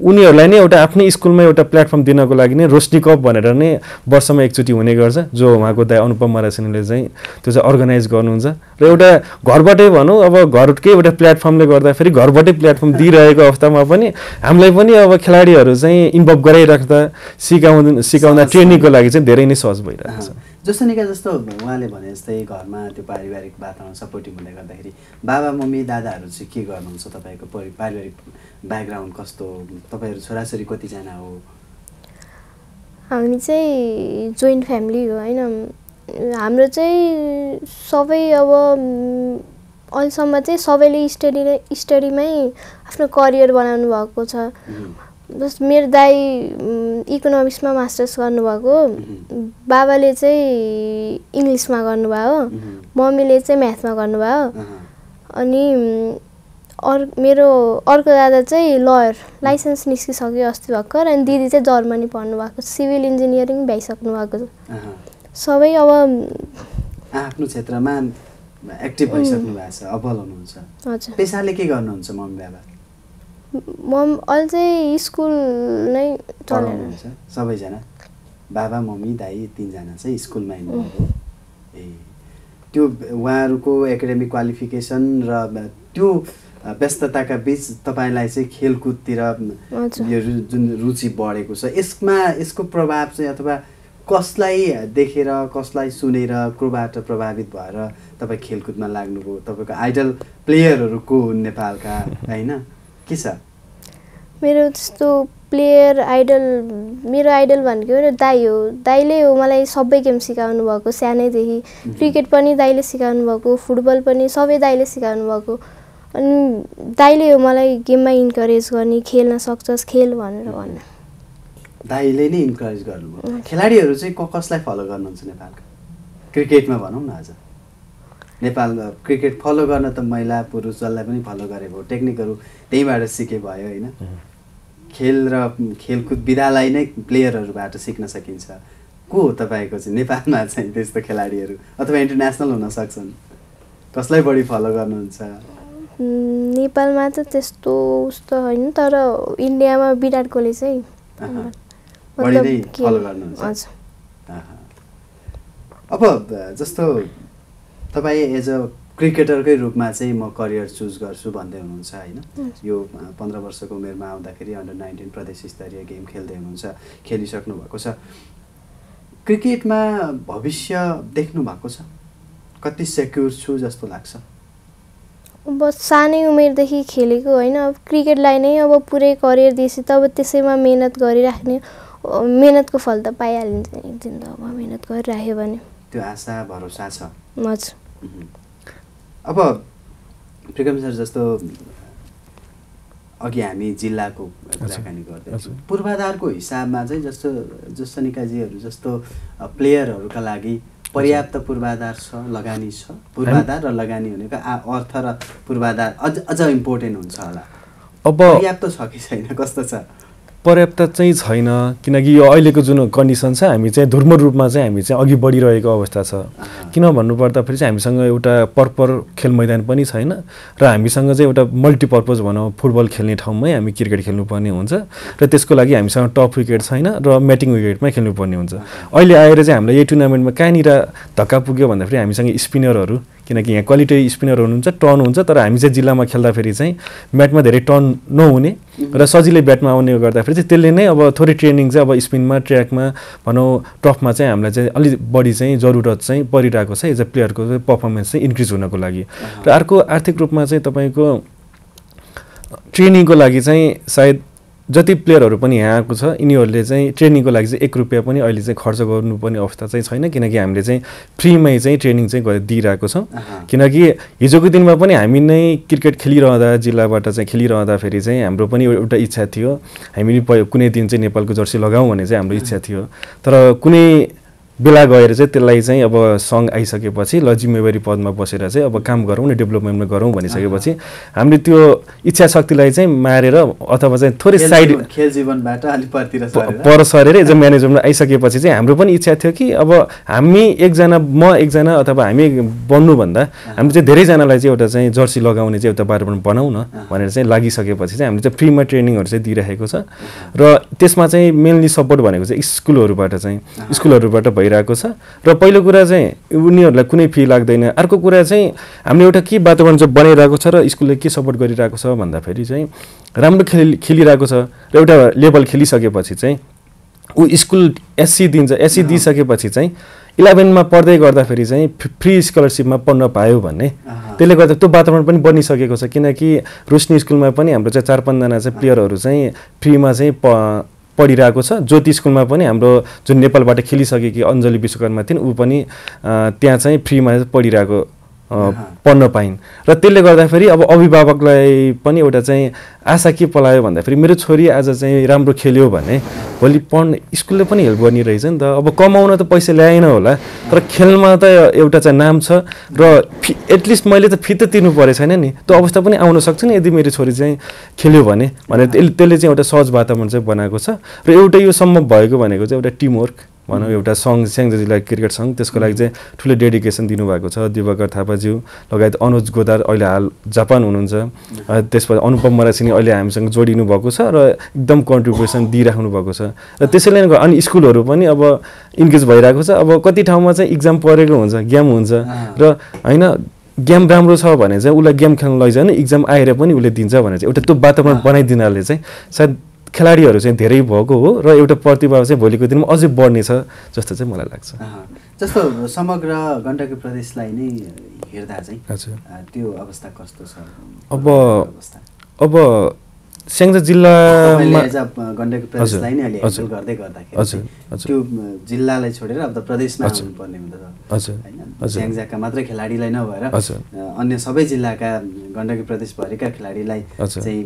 उनीहरूलाई नै एउटा आफ्नै स्कुलमा एउटा प्लेटफर्म दिनको लागि नै रोशनी कप भनेर नै वर्षमा एकचोटि हुने गर्छ। जो उहाँको दाइ अनुपम मरासिनीले चाहिँ त्यो चाहिँ अर्गनाइज गर्नुहुन्छ। र एउटा घरबाटै भनौँ अब घरकै एउटा प्लेटफर्मले गर्दाखेरि घरबाटै प्लेटफर्म दिइरहेको अवस्थामा पनि हामीलाई पनि अब खेलाडीहरू चाहिँ इन्भल्भ गराइराख्दा सिकाउँदा सिकाउँदा ट्रेनिङको लागि चाहिँ धेरै नै सहज भइरहेको छ। जस्तोनिका जस्तो उहाँले भने जस्तै घरमा त्यो पारिवारिक वातावरण सपोर्टिभ हुँदै गर्दाखेरि बाबा मम्मी दादाहरू चाहिँ के गर्नुहुन्छ तपाईँको परि पारिवारिक ब्याकग्राउन्ड कस्तो? तपाईँहरू छोराछोरी कतिजना हो? हामी चाहिँ जोइन्ट फ्यामिली हो होइन। हाम्रो चाहिँ सबै अब अहिलेसम्म चाहिँ सबैले स्टडी नै स्टडीमै आफ्नो करियर बनाउनु भएको छ। जस्ट मेरो दाई म, इकोनोमिक्समा मास्टर्स गर्नुभएको। बाबाले चाहिँ इङ्ग्लिसमा गर्नुभयो। मम्मीले चाहिँ म्याथमा गर्नुभयो। अनि अर मेरो अर्को दादा चाहिँ लयर लाइसेन्स निस्किसक्यो अस्ति भर्खर। अनि दिदी चाहिँ जर्मनी पढ्नु भएको सिभिल इन्जिनियरिङ भ्याइसक्नु भएको। सबै अब आफ्नो क्षेत्रमा एक्टिभ भइसक्नु भएको छ अब्बल हुनुहुन्छ। हजुर। पेसाले के गर्नुहुन्छ मम्मी बाबा मम अहिले चाहिँ स्कुल नै सबैजना? बाबा मम्मी दाई तिनजना चाहिँ स्कुलमा इन्भल्भ हो ए त्यो उहाँहरूको एकाडेमिक क्वालिफिकेसन र त्यो व्यस्तताका बिच तपाईँलाई चाहिँ खेलकुदतिर। यो जुन रुचि बढेको छ यसमा यसको प्रभाव चाहिँ अथवा कसलाई देखेर कसलाई सुनेर कोबाट प्रभावित भएर तपाईँ खेलकुदमा लाग्नुभयो? तपाईँको आइडल प्लेयरहरू को हुन् नेपालका? <laughs> होइन? के छ? मेरो त्यस्तो प्लेयर आइडल मेरो आइडल भनेको मेरो दाई हो। दाईले हो मलाई सबै गेम सिकाउनु भएको सानैदेखि क्रिकेट पनि दाईले सिकाउनु भएको फुटबल पनि सबै दाईले सिकाउनु भएको। अनि दाईले हो मलाई गेममा इन्करेज गर्ने खेल्न सक्छस् खेल भनेर भन्नु। दाईले नै इन्करेज गर्नुभयो। खेलाडीहरू चाहिँ कसलाई फलो गर्नुहुन्छ नेपालका? क्रिकेटमा भनौँ न आज। नेपाल क्रिकेट फलो गर्न त महिला पुरुष जसलाई पनि फलो गरे भयो टेक्निकहरू त्यहीँबाट सिके भयो होइन। खेल र खेलकुद विधालाई नै प्लेयरहरूबाट सिक्न सकिन्छ। को हो तपाईँको चाहिँ? नेपालमा चाहिँ त्यस्तो खेलाडीहरू अथवा इन्टरनेसनल हुन सक्छन्? कसलाई बढी फलो गर्नुहुन्छ? नेपालमा त त्यस्तो उस्तो होइन तर इन्डियामा विराट कोहली चाहिँ। अब जस्तो तपाईँ एज अ क्रिकेटरकै रूपमा चाहिँ म करियर चुज गर्छु भन्दै हुनुहुन्छ होइन? यो पन्ध्र वर्षको उमेरमा आउँदाखेरि अन्डर नाइन्टिन प्रदेश स्तरीय गेम खेल्दै हुनुहुन्छ खेलिसक्नु भएको छ। क्रिकेटमा भविष्य देख्नु भएको छ? कति सेक्युर छु जस्तो लाग्छ? अब सानै उमेरदेखि खेलेको होइन अब क्रिकेटलाई नै अब पुरै करियर दिएपछि त अब त्यसैमा मिहिनेत गरिराख्ने मिहिनेतको फल त पाइहालिन्छ नि एक दिन त अब मिहिनेत गरिराख्यो भने। त्यो आशा भरोसा छ? हजुर। अब प्रिकम सर जस्तो अघि हामी जिल्लाको कुराकानी गर्दैछौँ। पूर्वाधारको हिसाबमा चाहिँ जस्तो जस्तो निकाजीहरू जस्तो प्लेयरहरूका लागि पर्याप्त पूर्वाधार छ लगानी छ। पूर्वाधार र लगानी भनेको आ अर्थ र पूर्वाधार अझ अझ इम्पोर्टेन्ट हुन्छ होला। अब पर्याप्त छ कि छैन? कस्तो छ? पर्याप्त चाहिँ छैन किनकि यो अहिलेको जुन कन्डिसन छ हामी चाहिँ धुर्म रूपमा चाहिँ हामी चाहिँ अघि बढिरहेको अवस्था छ। किन भन्नुपर्दाखेरि चाहिँ हामीसँग एउटा पर्पर खेल मैदान पनि छैन र हामीसँग चाहिँ एउटा मल्टिपर्पज भनौँ फुटबल खेल्ने ठाउँमै हामी क्रिकेट खेल्नुपर्ने हुन्छ र त्यसको लागि हामीसँग टप विकेट छैन र म्याटिङ विकेटमै खेल्नुपर्ने हुन्छ अहिले आएर चाहिँ हामीलाई यही टुर्नामेन्टमा कहाँनिर धक्का पुग्यो भन्दाखेरि हामीसँग स्पिनरहरू किनकि यहाँ क्वालिटी स्पिनर हुनुहुन्छ टर्न हुन्छ तर हामी चाहिँ जिल्लामा खेल्दाखेरि चाहिँ ब्याटमा धेरै टर्न नहुने र सजिलै ब्याटमा आउने गर्दाखेरि चाहिँ त्यसले नै अब थोरै ट्रेनिङ चाहिँ अब स्पिनमा ट्र्याकमा भनौँ टफमा चाहिँ हामीलाई चाहिँ अलिक बढी चाहिँ जरुरत चाहिँ परिरहेको छ एज अ प्लेयरको पर्फर्मेन्स चाहिँ इन्क्रिज हुनको लागि। र अर्को आर्थिक रूपमा चाहिँ तपाईँको ट्रेनिङको लागि चाहिँ सायद जति प्लेयरहरू पनि यहाँ आएको छ यिनीहरूले चाहिँ ट्रेनिङको लागि चाहिँ एक रुपियाँ पनि अहिले चाहिँ खर्च गर्नुपर्ने अवस्था चाहिँ छैन किनकि हामीले चाहिँ फ्रीमै चाहिँ ट्रेनिङ चाहिँ दिइरहेको छौँ। किनकि हिजोको दिनमा पनि हामी नै क्रिकेट खेलिरहँदा जिल्लाबाट चाहिँ खेलिरहँदाखेरि चाहिँ हाम्रो पनि एउटा इच्छा थियो। हामी प- कुनै दिन चाहिँ नेपालको जर्सी लगाउँ भन्ने चाहिँ हाम्रो इच्छा थियो। तर कुनै बेला गएर चाहिँ त्यसलाई चाहिँ अब सङ्घ आइसकेपछि ल जिम्मेवारी पदमा बसेर चाहिँ अब काम गरौँ न डेभलपमेन्टमा गरौँ भनिसकेपछि हामीले त्यो इच्छा शक्तिलाई चाहिँ मारेर अथवा चाहिँ थोरै साइड खेल जीवनबाट अलिक पर सरेर एज अ म्यानेजमेन्टमा आइसकेपछि चाहिँ हाम्रो पनि इच्छा थियो कि अब हामी एकजना म एकजना अथवा हामी बन्नुभन्दा हामी चाहिँ धेरैजनालाई चाहिँ एउटा चाहिँ जर्सी लगाउने चाहिँ एउटा वातावरण बनाऊ न भनेर चाहिँ लागिसकेपछि चाहिँ हामीले चाहिँ फ्रीमा ट्रेनिङहरू चाहिँ दिइरहेको छ। र त्यसमा चाहिँ मेनली सपोर्ट भनेको चाहिँ स्कुलहरूबाट चाहिँ स्कुलहरूबाट भइरहेको छ। र पहिलो कुरा चाहिँ उनीहरूलाई कुनै फी लाग्दैन। अर्को कुरा चाहिँ हामीले एउटा के वातावरण चाहिँ बनाइरहेको छ र स्कुलले के सपोर्ट गरिरहेको छ भन्दाखेरि चाहिँ राम्रो खेलि खेलिरहेको छ र एउटा लेभल खेलिसकेपछि चाहिँ ऊ स्कुल एससी दिन्छ एससी दिइसकेपछि चाहिँ इलेभेनमा पढ्दै गर्दाखेरि चाहिँ फ्री- स्कलरसिपमा पढ्न पायो भन्ने। त्यसले गर्दा त्यो वातावरण पनि बनिसकेको छ। किनकि रोशनी स्कुलमा पनि हाम्रो चाहिँ चार पाँचजना चाहिँ प्लेयरहरू चाहिँ फ्रीमा चाहिँ प पढिरहेको छ। ज्योति स्कुलमा पनि हाम्रो जुन नेपालबाट खेलिसकेकी अञ्जली विश्वकर्मा थिइन् ऊ पनि त्यहाँ चाहिँ फ्रीमा पढिरहेको पढ्न पाइन्। र त्यसले गर्दाखेरि अब अभिभावकलाई पनि एउटा चाहिँ आशा के पलायो भन्दाखेरि मेरो छोरी आज चाहिँ राम्रो खेल्यो भने भोलि पढ्ने स्कुलले पनि हेल्प गर्ने रहेछ नि त। अब कमाउन त पैसा ल्याएन होला तर खेलमा त एउटा चाहिँ नाम छ। र फि एटलिस्ट मैले त फी त तिर्नु परेको छैन नि। त्यो अवस्था पनि आउन सक्छ नि यदि मेरो छोरी चाहिँ खेल्यो भने। भनेर त्यसले त्यसले चाहिँ एउटा सहज वातावरण चाहिँ बनाएको छ। र एउटा यो सम्भव भएको भनेको चाहिँ एउटा टिमवर्क। भनौँ एउटा सङ्घ स्याङ्जा जिल्ला क्रिकेट सङ्घ त्यसको लागि चाहिँ ठुलो डेडिकेसन दिनुभएको छ। दिवाकर थापाज्यू लगायत अनुज गोदार अहिले हाल जापान हुनुहुन्छ। त्यसपछि अनुपम मरासिनी अहिले हामीसँग जोडिनु भएको छ र एकदम कन्ट्रिब्युसन दिइराख्नु भएको छ। र त्यसैले अनि स्कुलहरू पनि अब इन्गेज भइरहेको छ। अब कति ठाउँमा चाहिँ इक्जाम परेको हुन्छ गेम हुन्छ। र होइन गेम राम्रो छ भने चाहिँ उसलाई गेम खेल्न लैजाने इक्जाम आएर पनि उसले दिन्छ भनेर चाहिँ एउटा त्यो वातावरण बनाइदिनाले चाहिँ सायद खेलाडीहरू चाहिँ धेरै भएको हो र एउटा प्रतिभा चाहिँ भोलिको दिनमा अझै बढ्नेछ जस्तो चाहिँ मलाई लाग्छ। जस्तो समग्र गण्डकी प्रदेशलाई नै हेर्दा चाहिँ त्यो अवस्था कस्तो छ? अब- अब स्याङ्जा जिल्लामा गण्डकी प्रदेशलाई नै अहिले गर्दै गर्दाखेरि। त्यो जिल्लालाई छोडेर अब त प्रदेशमा। हुनुपर्ने हजुर। होइन? स्याङ्जाका मात्रै खेलाडीलाई नभएर अन्य सबै जिल्लाका गण्डकी प्रदेशभरिका खेलाडीलाई। चाहिँ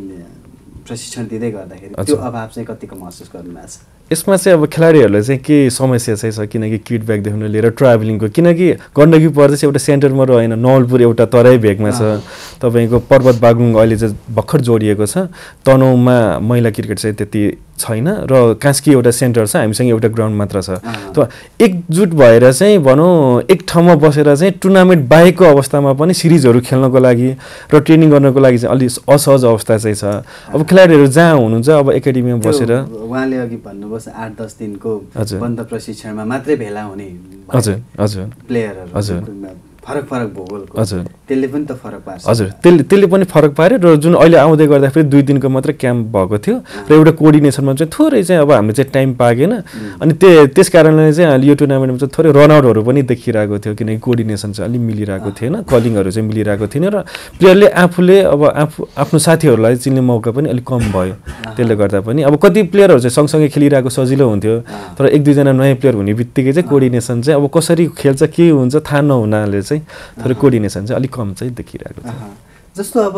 प्रशिक्षण दिँदै गर्दाखेरि। त्यो अभाव चाहिँ कतिको महसुस गर्नुभएको छ यसमा चाहिँ अब खेलाडीहरूलाई चाहिँ के समस्या चाहिँ छ? किनकि किडब्यागदेखि लिएर ट्राभलिङको किनकि गण्डकी पर्दा चाहिँ एउटा सेन्टरमा रहेन नवलपुर एउटा तराई भेगमा छ। तपाईँको पर्वत बागलुङ अहिले चाहिँ भर्खर जोडिएको छ। तनहुमा महिला क्रिकेट चाहिँ त्यति छैन र कास्की एउटा सेन्टर छ हामीसँग एउटा ग्राउन्ड मात्र छ। त एकजुट भएर चाहिँ भनौँ एक ठाउँमा बसेर चाहिँ टुर्नामेन्ट बाहेकको अवस्थामा पनि सिरिजहरू खेल्नको लागि र ट्रेनिङ गर्नको लागि चाहिँ अलिक असहज अवस्था चाहिँ छ। अब खेलाडीहरू जहाँ हुनुहुन्छ अब एकाडेमीमा बसेर। उहाँले अघि भन्नुभयो आठ दस दिनको। बन्द प्रशिक्षणमा मात्रै भेला हुने हजुर हजुर प्लेयरहरू। फरक फरक भूगोलको। हजुर। त्यसले पनि त फरक पार्छ। हजुर त्यसले त्यसले पनि फरक पार्यो र जुन अहिले आउँदै गर्दाखेरि दुई दिनको मात्र क्याम्प भएको थियो र एउटा कोअर्डिनेसनमा चाहिँ थोरै चाहिँ अब हामीले चाहिँ टाइम पाएन अनि त्यो त्यस कारणले चाहिँ अहिले यो टुर्नामेन्टमा चाहिँ थोरै रनआउटहरू पनि देखिरहेको थियो किनकि कोअर्डिनेसन चाहिँ अलिक मिलिरहेको थिएन कलिङहरू चाहिँ मिलिरहेको थिएन र प्लेयरले आफूले अब आफू आफ्नो साथीहरूलाई चिन्ने मौका पनि अलिक कम भयो। त्यसले गर्दा पनि अब कति प्लेयरहरू चाहिँ सँगसँगै खेलिरहेको सजिलो हुन्थ्यो तर एक दुईजना नयाँ प्लेयर हुने बित्तिकै चाहिँ कोअर्डिनेसन चाहिँ अब कसरी खेल्छ के हुन्छ थाहा नहुनाले चाहिँ थोरै कोअर्डिनेसन चाहिँ अलिक कम चाहिँ देखिरहेको अहँ। जस्तो अब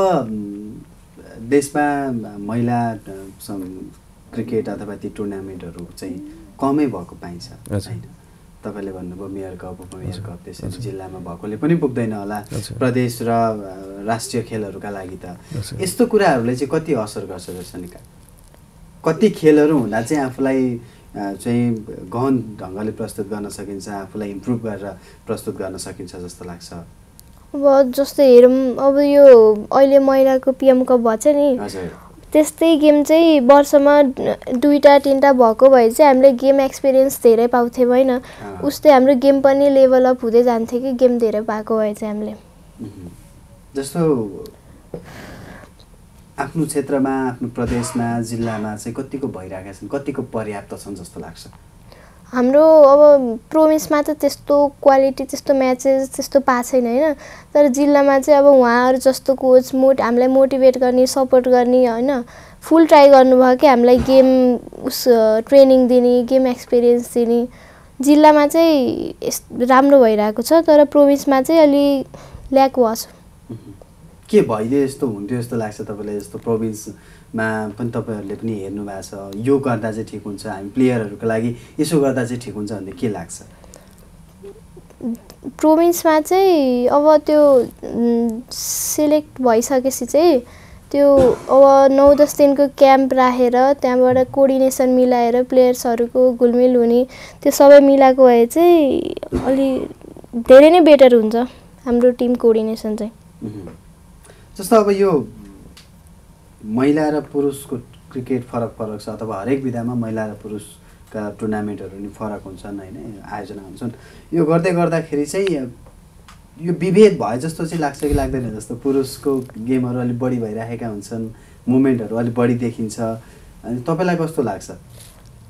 देशमा महिला क्रिकेट अथवा ती टुर्नामेन्टहरू चाहिँ कमै भएको पाइन्छ। होइन तपाईँले भन्नुभयो मेयर कप उपमेयर कप त्यसरी जिल्लामा भएकोले पनि पुग्दैन होला। प्रदेश र राष्ट्रिय खेलहरूका लागि त। यस्तो कुराहरूले चाहिँ कति असर गर्छ जस्तो निका कति खेलहरू हुँदा चाहिँ आफूलाई चाहिँ गहन ढङ्गले प्रस्तुत गर्न सकिन्छ आफूलाई इम्प्रुभ गरेर प्रस्तुत गर्न सकिन्छ जस्तो लाग्छ। अब जस्तै हेरौँ अब यो अहिले महिलाको पिएम कप भएछ नि। त्यस्तै गेम चाहिँ वर्षमा दुईवटा तिनवटा भएको भए चाहिँ हामीले गेम एक्सपिरियन्स धेरै पाउँथ्यौँ होइन। उस्तै हाम्रो गेम पनि लेभल अप हुँदै जान्थ्यो कि गेम धेरै भएको भए चाहिँ हामीले। जस्तो आफ्नो क्षेत्रमा आफ्नो प्रदेशमा जिल्लामा चाहिँ कतिको भइरहेका छन्? कतिको पर्याप्त छन् जस्तो लाग्छ? हाम्रो अब प्रोभिन्समा त त्यस्तो क्वालिटी त्यस्तो म्याचेस त्यस्तो पाएको छैन होइन? तर जिल्लामा चाहिँ अब उहाँहरू जस्तो कोच मोट हामीलाई मोटिभेट गर्ने सपोर्ट गर्ने होइन? फुल ट्राई गर्नुभयो कि हामीलाई गेम उस ट्रेनिङ दिने गेम एक्सपिरियन्स दिने। जिल्लामा चाहिँ राम्रो भइरहेको छ तर प्रोभिन्समा चाहिँ अलि ल्याक वास मह्म। के भइदियो यस्तो हुन्थ्यो जस्तो लाग्छ तपाईँलाई जस्तो प्रोभिन्समा पनि तपाईँहरूले पनि हेर्नु भएको छ। यो गर्दा चाहिँ ठिक हुन्छ हामी प्लेयरहरूको लागि यसो गर्दा चाहिँ ठिक हुन्छ भन्ने के लाग्छ? प्रोभिन्समा चाहिँ अब त्यो सिलेक्ट भइसकेपछि चाहिँ त्यो अब नौ दस दिनको क्याम्प राखेर त्यहाँबाट कोअर्डिनेसन मिलाएर प्लेयर्सहरूको घुलमिल हुने त्यो सबै मिलाएको भए चाहिँ अलि धेरै नै बेटर हुन्छ हाम्रो टिम कोअर्डिनेसन चाहिँ। जस्तो अब यो महिला र पुरुषको क्रिकेट फरक फरक छ अथवा हरेक विधामा महिला र पुरुषका टुर्नामेन्टहरू नि फरक हुन्छन् होइन? आयोजना हुन्छन्। यो गर्दै गर्दाखेरि चाहिँ यो विभेद भए जस्तो चाहिँ लाग्छ कि लाग्दैन? जस्तो पुरुषको गेमहरू अलिक बढी भइराखेका हुन्छन् मुभमेन्टहरू अलिक बढी देखिन्छ अनि तपाईँलाई कस्तो लाग्छ?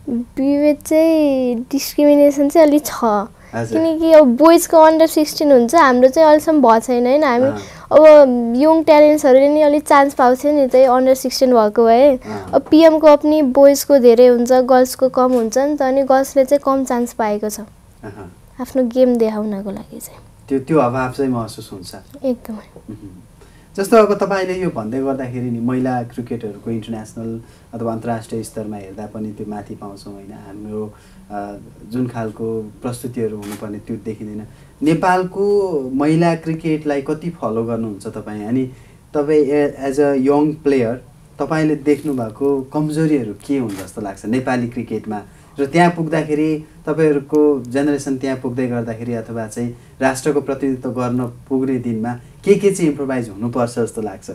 विभेद चाहिँ डिस्क्रिमिनेसन चाहिँ अलिक छ। किनकि अब बोइजको अन्डर सिक्सटिन हुन्छ हाम्रो चाहिँ अहिलेसम्म भएको छैन होइन हामी। अब यङ ट्यालेन्ट्सहरूले नि अलिक चान्स पाउँथ्यो नि त्यही अन्डर सिक्सटिन भएको भए। अब पिएमको पनि बोइजको धेरै हुन्छ गर्ल्सको कम हुन्छ नि त अनि गर्ल्सले चाहिँ कम चान्स पाएको छ। आफ्नो गेम देखाउनको लागि चाहिँ त्यो त्यो अभाव चाहिँ महसुस हुन्छ एकदमै। जस्तो अब तपाईँले यो भन्दै गर्दाखेरि नि महिला क्रिकेटहरूको इन्टरनेसनल अथवा अन्तर्राष्ट्रिय स्तरमा हेर्दा पनि त्यो माथि पाउँछौँ होइन हाम्रो जुन खालको प्रस्तुतिहरू हुनुपर्ने त्यो देखिँदैन। नेपालको महिला क्रिकेटलाई कति फलो गर्नुहुन्छ तपाईँ? अनि तपाईँ एज अ यङ प्लेयर तपाईँले देख्नु भएको कमजोरीहरू के हुन् जस्तो लाग्छ नेपाली क्रिकेटमा? र त्यहाँ पुग्दाखेरि तपाईँहरूको जेनेरेसन त्यहाँ पुग्दै गर्दाखेरि अथवा चाहिँ राष्ट्रको प्रतिनिधित्व गर्न पुग्ने दिनमा के के चाहिँ इम्प्रोभाइज हुनुपर्छ जस्तो लाग्छ?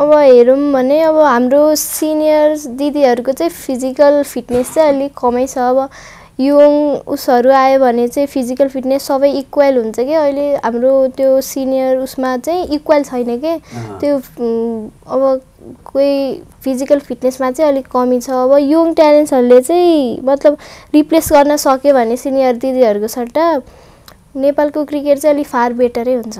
अब हेरौँ भने अब हाम्रो सिनियर दिदीहरूको चाहिँ फिजिकल फिटनेस चाहिँ अलिक कमै छ अब यङ उसहरू आयो भने चाहिँ फिजिकल फिटनेस सबै इक्वल हुन्छ कि अहिले हाम्रो त्यो सिनियर उसमा चाहिँ इक्वल छैन कि। त्यो अब कोही फिजिकल फिटनेसमा चाहिँ अलिक कमी छ अब यङ ट्यालेन्ट्सहरूले चाहिँ मतलब रिप्लेस गर्न सक्यो भने सिनियर दिदीहरूको सट्टा नेपालको क्रिकेट चाहिँ अलिक फार बेटरै हुन्छ।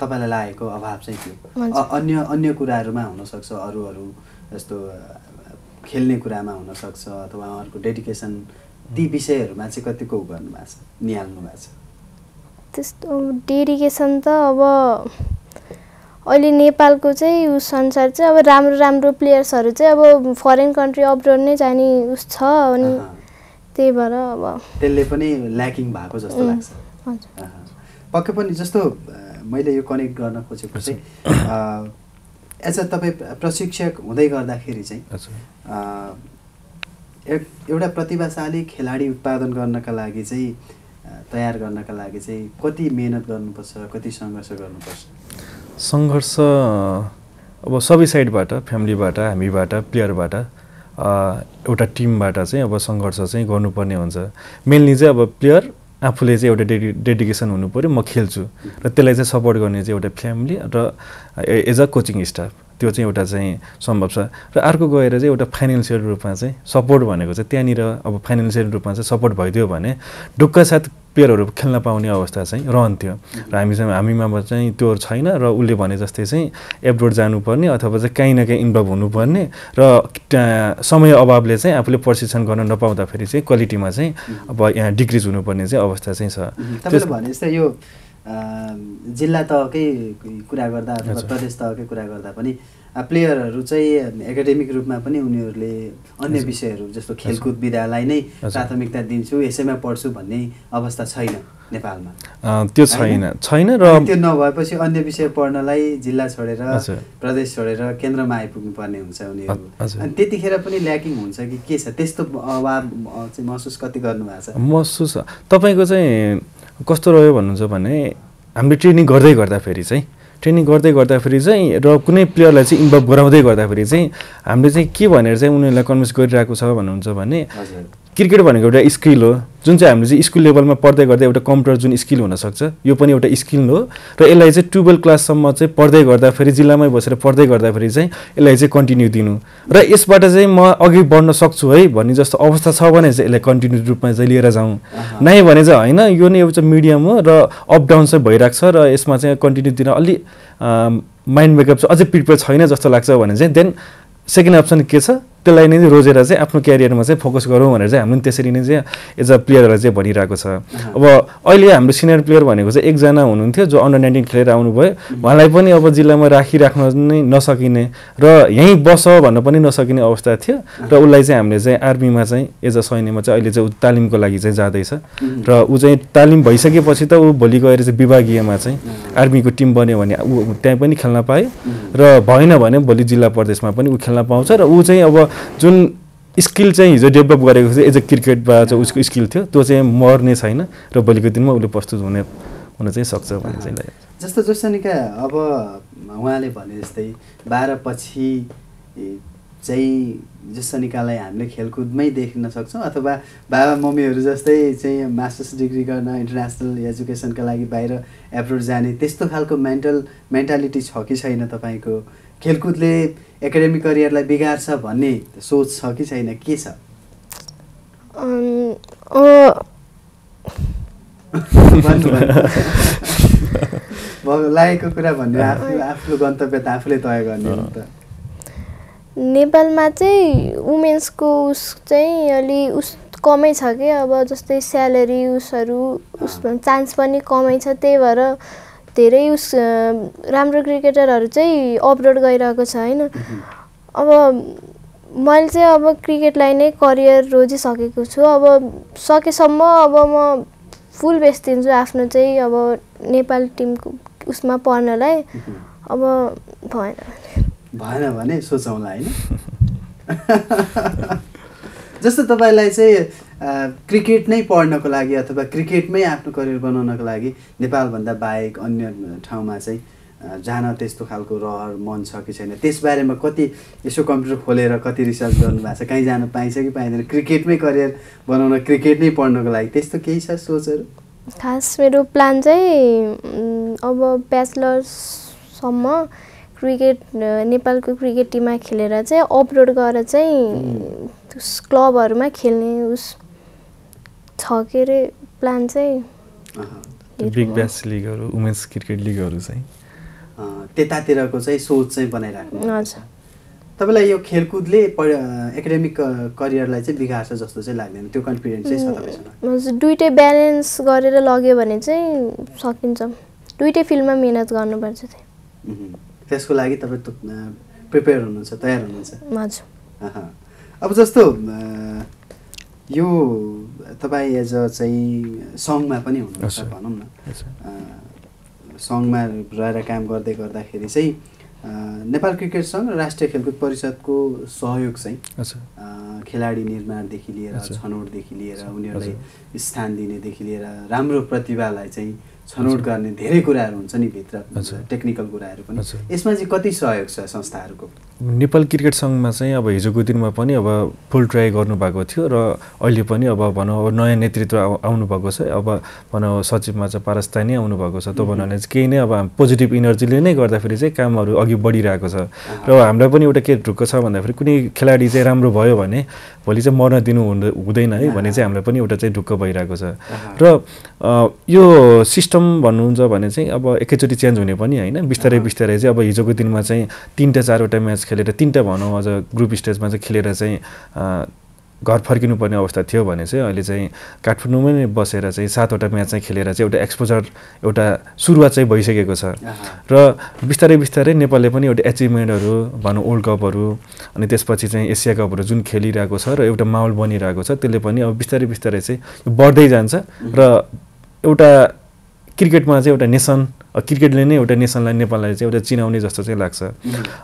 तपाईँलाई लागेको अभाव चाहिँ। अ- अन्य अन्य कुराहरूमा हुनसक्छ अरू अरू जस्तो खेल्ने कुरामा हुनसक्छ अथवा उहाँहरूको डेडिकेसन ती विषयहरूमा चाहिँ कतिको उ गर्नु भएको छ निहाल्नु भएको छ त्यस्तो डेडिकेसन त अब अहिले नेपालको चाहिँ उस अनुसार चाहिँ अब राम्रो राम्रो प्लेयर्सहरू चाहिँ अब फरेन कन्ट्री अब्रोड नै जाने उस छ अनि। त्यही भएर अब त्यसले पनि ल्याकिङ भएको जस्तो लाग्छ। पक्कै पनि जस्तो मैले यो कनेक्ट गर्न खोजेको चाहिँ एज अ तपाईँ प्रशिक्षक हुँदै गर्दाखेरि चाहिँ एउटा प्रतिभाशाली खेलाडी उत्पादन गर्नका लागि चाहिँ तयार गर्नका लागि चाहिँ कति मेहनत गर्नुपर्छ कति सङ्घर्ष गर्नुपर्छ? सङ्घर्ष अब सबै साइडबाट फ्यामिलीबाट हामीबाट प्लेयरबाट एउटा टिमबाट चाहिँ अब सङ्घर्ष चाहिँ गर्नुपर्ने हुन्छ। मेनली चाहिँ अब प्लेयर आफूले चाहिँ एउटा डेडि डेडिकेसन हुनु पऱ्यो म खेल्छु। र त्यसलाई चाहिँ सपोर्ट गर्ने चाहिँ एउटा फ्यामिली र एज अ कोचिङ स्टाफ। त्यो चाहिँ एउटा चाहिँ सम्भव छ। र अर्को गएर चाहिँ एउटा फाइनेन्सियल रूपमा चाहिँ सपोर्ट भनेको चाहिँ त्यहाँनिर अब फाइनेन्सियल रूपमा चाहिँ सपोर्ट भइदियो भने ढुक्क साथ प्लेयरहरू खेल्न पाउने अवस्था चाहिँ रहन्थ्यो। र हामीसँग हामीमा चाहिँ त्यो छैन र उसले भने जस्तै चाहिँ एब्रोड जानुपर्ने अथवा चाहिँ काहीँ न काहीँ इन्भल्भ हुनुपर्ने र समय अभावले चाहिँ आफूले प्रशिक्षण गर्न नपाउँदाखेरि चाहिँ क्वालिटीमा चाहिँ अब यहाँ डिक्रिज हुनुपर्ने चाहिँ अवस्था चाहिँ छ। भने जस्तै यो जिल्ला तहकै कुरा गर्दा अथवा। प्रदेश तहकै कुरा गर्दा पनि प्लेयरहरू चाहिँ एकाडेमिक रूपमा पनि उनीहरूले अन्य। विषयहरू जस्तो खेलकुद विधालाई नै। प्राथमिकता दिन्छु यसैमा पढ्छु भन्ने अवस्था छैन नेपालमा त्यो छैन छैन र त्यो नभएपछि अन्य विषय पढ्नलाई जिल्ला छोडेर। प्रदेश छोडेर केन्द्रमा आइपुग्नु पर्ने हुन्छ उनीहरू। अनि त्यतिखेर पनि ल्याकिङ हुन्छ कि के छ त्यस्तो अभाव चाहिँ महसुस कति गर्नुभएको छ महसुस तपाईँको चाहिँ कस्तो रह्यो भन्नुहुन्छ भने हामीले ट्रेनिङ गर्दै गर्दाखेरि चाहिँ ट्रेनिङ गर्दै गर्दाखेरि चाहिँ र कुनै प्लेयरलाई चाहिँ इन्भल्भ गराउँदै गर्दाखेरि चाहिँ हामीले चाहिँ के भनेर चाहिँ उनीहरूलाई कन्भिन्स गरिरहेको छ भन्नुहुन्छ भने क्रिकेट भनेको एउटा स्किल हो। जुन चाहिँ हामीले चाहिँ स्कुल लेभलमा पढ्दै गर्दा एउटा कम्प्युटर जुन स्किल हुनसक्छ यो पनि एउटा स्किल हो। र यसलाई चाहिँ टुवेल्भ क्लाससम्म चाहिँ पढ्दै गर्दाखेरि जिल्लामै बसेर पढ्दै गर्दाखेरि चाहिँ यसलाई चाहिँ कन्टिन्यू दिनु। र यसबाट चाहिँ म अघि बढ्न सक्छु है भन्ने जस्तो अवस्था छ भने चाहिँ यसलाई कन्टिन्यू रूपमा चाहिँ लिएर जाउँ। नै भने चाहिँ होइन यो नै एउटा मिडियम हो र अप डाउन चाहिँ भइरहेको छ र यसमा चाहिँ कन्टिन्यू दिन अलि माइन्ड मेकअप चाहिँ अझै प्रिपेयर छैन जस्तो लाग्छ भने चाहिँ देन सेकेन्ड अप्सन के छ? त्यसलाई नै रोजेर चाहिँ आफ्नो क्यारियरमा चाहिँ फोकस गरौँ भनेर चाहिँ हामीले त्यसरी नै चाहिँ एज अ प्लेयरलाई चाहिँ भनिरहेको छ। अब अहिले हाम्रो सिनियर प्लेयर भनेको चाहिँ एकजना हुनुहुन्थ्यो जो अन्डर नाइन्टिन खेलेर आउनुभयो। उहाँलाई पनि अब जिल्लामा राखिराख्न नै नसकिने र यहीँ बस भन्न पनि नसकिने अवस्था थियो र उसलाई चाहिँ हामीले चाहिँ आर्मीमा चाहिँ एज अ सैन्यमा चाहिँ अहिले चाहिँ ऊ तालिमको लागि चाहिँ जाँदैछ। र ऊ चाहिँ तालिम भइसकेपछि त ऊ भोलि गएर चाहिँ विभागीयमा चाहिँ आर्मीको टिम बन्यो भने ऊ त्यहाँ पनि खेल्न पायो। र भएन भने भोलि जिल्ला प्रदेशमा पनि ऊ खेल्न पाउँछ र ऊ चाहिँ अब जुन स्किल चाहिँ हिजो डेभलप गरेको चाहिँ एज अ क्रिकेटमा चाहिँ उसको स्किल थियो त्यो चाहिँ मर्ने छैन र भोलिको दिनमा उसले प्रस्तुत हुने हुन चाहिँ सक्छ भन्ने चाहिँ लागेको छ। <laughs> जस्तो जोसनिका अब उहाँले भने जस्तै बाह्र पछि चाहिँ जोसनिकालाई हामीले खेलकुदमै देख्न सक्छौँ अथवा बाबा मम्मीहरू जस्तै चाहिँ मास्टर्स डिग्री गर्न इन्टरनेसनल एजुकेसनका लागि बाहिर एब्रोड जाने त्यस्तो खालको मेन्टल मेन्टालिटी छ कि छैन तपाईँको खेलकुदले एकाडेमिक करियरलाई बिगार्छ भन्ने सोच छ कि छैन? के छ? लागेको कुरा भन्ने। आफू आफ्नो गन्तव्य त आफूले तय गर्ने हो त। नेपालमा चाहिँ वुमेन्सको उस चाहिँ अलि उस कमै छ कि? अब जस्तै स्यालेरी उसहरू उसमा चान्स पनि कमै छ त्यही भएर धेरै उस राम्रो क्रिकेटरहरू चाहिँ अपलोड गइरहेको छ होइन? अब मैले चाहिँ अब क्रिकेटलाई नै करियर रोजिसकेको छु। अब सकेसम्म अब म फुल बेस्ट दिन्छु आफ्नो चाहिँ अब नेपाल टिमको उसमा पढ्नलाई अब भएन भएन भने सोचौँला होइन? <laughs> जस्तो तपाईँलाई चाहिँ क्रिकेट नै पढ्नको लागि अथवा क्रिकेटमै आफ्नो करियर बनाउनको लागि नेपालभन्दा बाहेक अन्य ठाउँमा चाहिँ जान त्यस्तो खालको रहर मन छ कि छैन? त्यसबारेमा कति यसो कम्प्युटर खोलेर कति रिसर्च गर्नुभएको छ? कहीँ जान पाइन्छ कि पाइँदैन? क्रिकेटमै करियर बनाउन क्रिकेट नै पढ्नको लागि त्यस्तो केही छ सोचहरू? खास मेरो प्लान चाहिँ अब ब्याचलर्ससम्म क्रिकेट नेपालको क्रिकेट टिममा खेलेर चाहिँ अपलोड गरेर चाहिँ क्लबहरूमा खेल्ने उस छ के अरे प्लान चाहिँ बिग ब्यास लिगहरू वुमेन्स क्रिकेट लिगहरू चाहिँ। अ, त्यतातिरको चाहिँ सोच चाहिँ बनाइराख्नु हजुर। तपाईँलाई यो खेलकुदले एकाडेमिक करियरलाई चाहिँ बिगार्छ जस्तो चाहिँ लाग्दैन। त्यो कन्फिडेन्स चाहिँ छ तपाईँसँग? दुइटै ब्यालेन्स गरेर लग्यो भने चाहिँ सकिन्छ। दुइटै फिल्डमा मिहिनेत गर्नुपर्छ। त्यसको लागि तपाईँ प्रिपेयर हुनुहुन्छ तयार हुनुहुन्छ। हजुर। अहँ। अब जस्तो यो तपाईँ एज अ चाहिँ सङमा पनि हुनुहुन्छ। भनौँ न सङ्घमा रहेर काम गर्दै गर्दाखेरि चाहिँ नेपाल क्रिकेट सङ्घ र राष्ट्रिय खेलकुद परिषदको सहयोग चाहिँ खेलाडी निर्माणदेखि लिएर। छनौटदेखि लिएर। उनीहरूलाई स्थान दिनेदेखि लिएर राम्रो प्रतिभालाई चाहिँ छनौट गर्ने धेरै कुराहरू हुन्छ नि भित्र। टेक्निकल कुराहरू पनि। यसमा चाहिँ कति सहयोग छ संस्थाहरूको? नेपाल क्रिकेट सङ्घमा चाहिँ अब हिजोको दिनमा पनि अब फुल ट्राई गर्नुभएको थियो र अहिले पनि अब भनौँ अब नयाँ नेतृत्व आउ- आउनुभएको छ। अब भनौँ सचिवमा चाहिँ पारस्ता नै आउनुभएको छ। त्यो भन्नाले चाहिँ केही नै अब पोजिटिभ इनर्जीले नै गर्दाखेरि चाहिँ कामहरू अघि बढिरहेको छ। र हामीलाई पनि एउटा के ढुक्क छ भन्दाखेरि कुनै खेलाडी चाहिँ राम्रो भयो भने भोलि चाहिँ मर्न दिनु हुँदै हुँदैन है भने चाहिँ हामीलाई पनि एउटा चाहिँ ढुक्क भइरहेको छ। र यो सिस्टम भन्नुहुन्छ भने चाहिँ अब एकैचोटि चेन्ज हुने पनि होइन। बिस्तारै बिस्तारै चाहिँ अब हिजोको दिनमा चाहिँ तिनवटा चारवटा म्याच खेलेर तिनवटा भनौँ अझ ग्रुप स्टेजमा चाहिँ खेलेर चाहिँ घर फर्किनुपर्ने अवस्था थियो भने चाहिँ अहिले चाहिँ काठमाडौँमै नै बसेर चाहिँ सातवटा म्याच चाहिँ खेलेर चाहिँ एउटा एक्सपोजर एउटा सुरुवात चाहिँ भइसकेको छ। र बिस्तारै बिस्तारै नेपालले पनि एउटा एचिभमेन्टहरू भनौँ वर्ल्ड कपहरू अनि त्यसपछि चाहिँ एसिया कपहरू जुन खेलिरहेको छ र एउटा माहौल बनिरहेको छ त्यसले पनि अब बिस्तारै बिस्तारै चाहिँ बढ्दै जान्छ। र एउटा क्रिकेटमा चाहिँ एउटा नेसन क्रिकेटले नै एउटा नेसनलाई नेपाललाई चाहिँ एउटा चिनाउने जस्तो चाहिँ लाग्छ।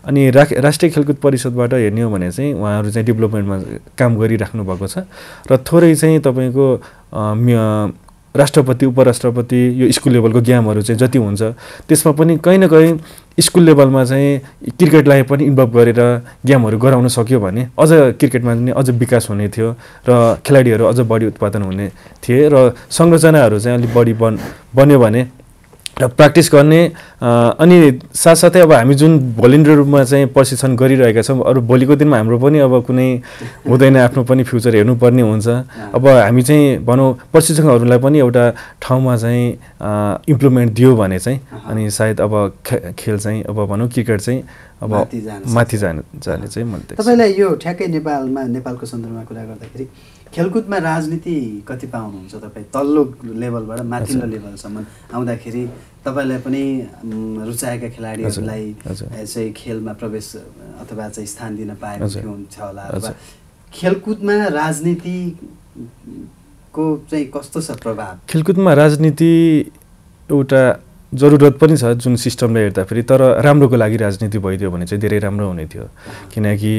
अनि रा राष्ट्रिय खेलकुद परिषदबाट हेर्ने हो भने चाहिँ उहाँहरू चाहिँ डेभलपमेन्टमा काम गरिराख्नु भएको छ। र थोरै चाहिँ तपाईँको राष्ट्रपति उपराष्ट्रपति यो स्कुल लेभलको गेमहरू चाहिँ जति हुन्छ त्यसमा पनि कहीँ न कहीँ स्कुल लेभलमा चाहिँ क्रिकेटलाई पनि इन्भल्भ गरेर गेमहरू गराउन सक्यो भने अझ क्रिकेटमा पनि अझ विकास हुने थियो र खेलाडीहरू अझ बढी उत्पादन हुने थिए र संरचनाहरू चाहिँ अलिक बढी बन बन्यो भने र प्र्याक्टिस गर्ने अनि साथसाथै अब हामी जुन भोलिन्टियर रूपमा चाहिँ प्रशिक्षण गरिरहेका छौँ अरू भोलिको दिनमा हाम्रो पनि अब कुनै हुँदैन आफ्नो पनि फ्युचर हेर्नुपर्ने हुन्छ अब हामी चाहिँ भनौँ प्रशिक्षकहरूलाई पनि एउटा ठाउँमा चाहिँ इम्प्लिमेन्ट दियो भने चाहिँ अनि सायद अब खेल चाहिँ अब भनौँ क्रिकेट चाहिँ अब माथि जान जाने चाहिँ मैले। तपाईँलाई यो ठ्याक्कै नेपालमा नेपालको सन्दर्भमा कुरा गर्दाखेरि खेलकुदमा राजनीति कति पाउनुहुन्छ तपाईँ तल्लो लेभलबाट माथिल्लो। लेभलसम्म आउँदाखेरि तपाईँलाई पनि रुचाएका खेलाडीहरूलाई। चाहिँ खेलमा प्रवेश अथवा चाहिँ स्थान दिन पाएको हुन्छ होला अथवा। खेलकुदमा राजनीतिको चाहिँ कस्तो छ प्रभाव खेलकुदमा राजनीति एउटा जरुरत पनि छ जुन सिस्टमलाई हेर्दाखेरि तर राम्रोको लागि राजनीति भइदियो भने चाहिँ धेरै राम्रो हुने थियो किनकि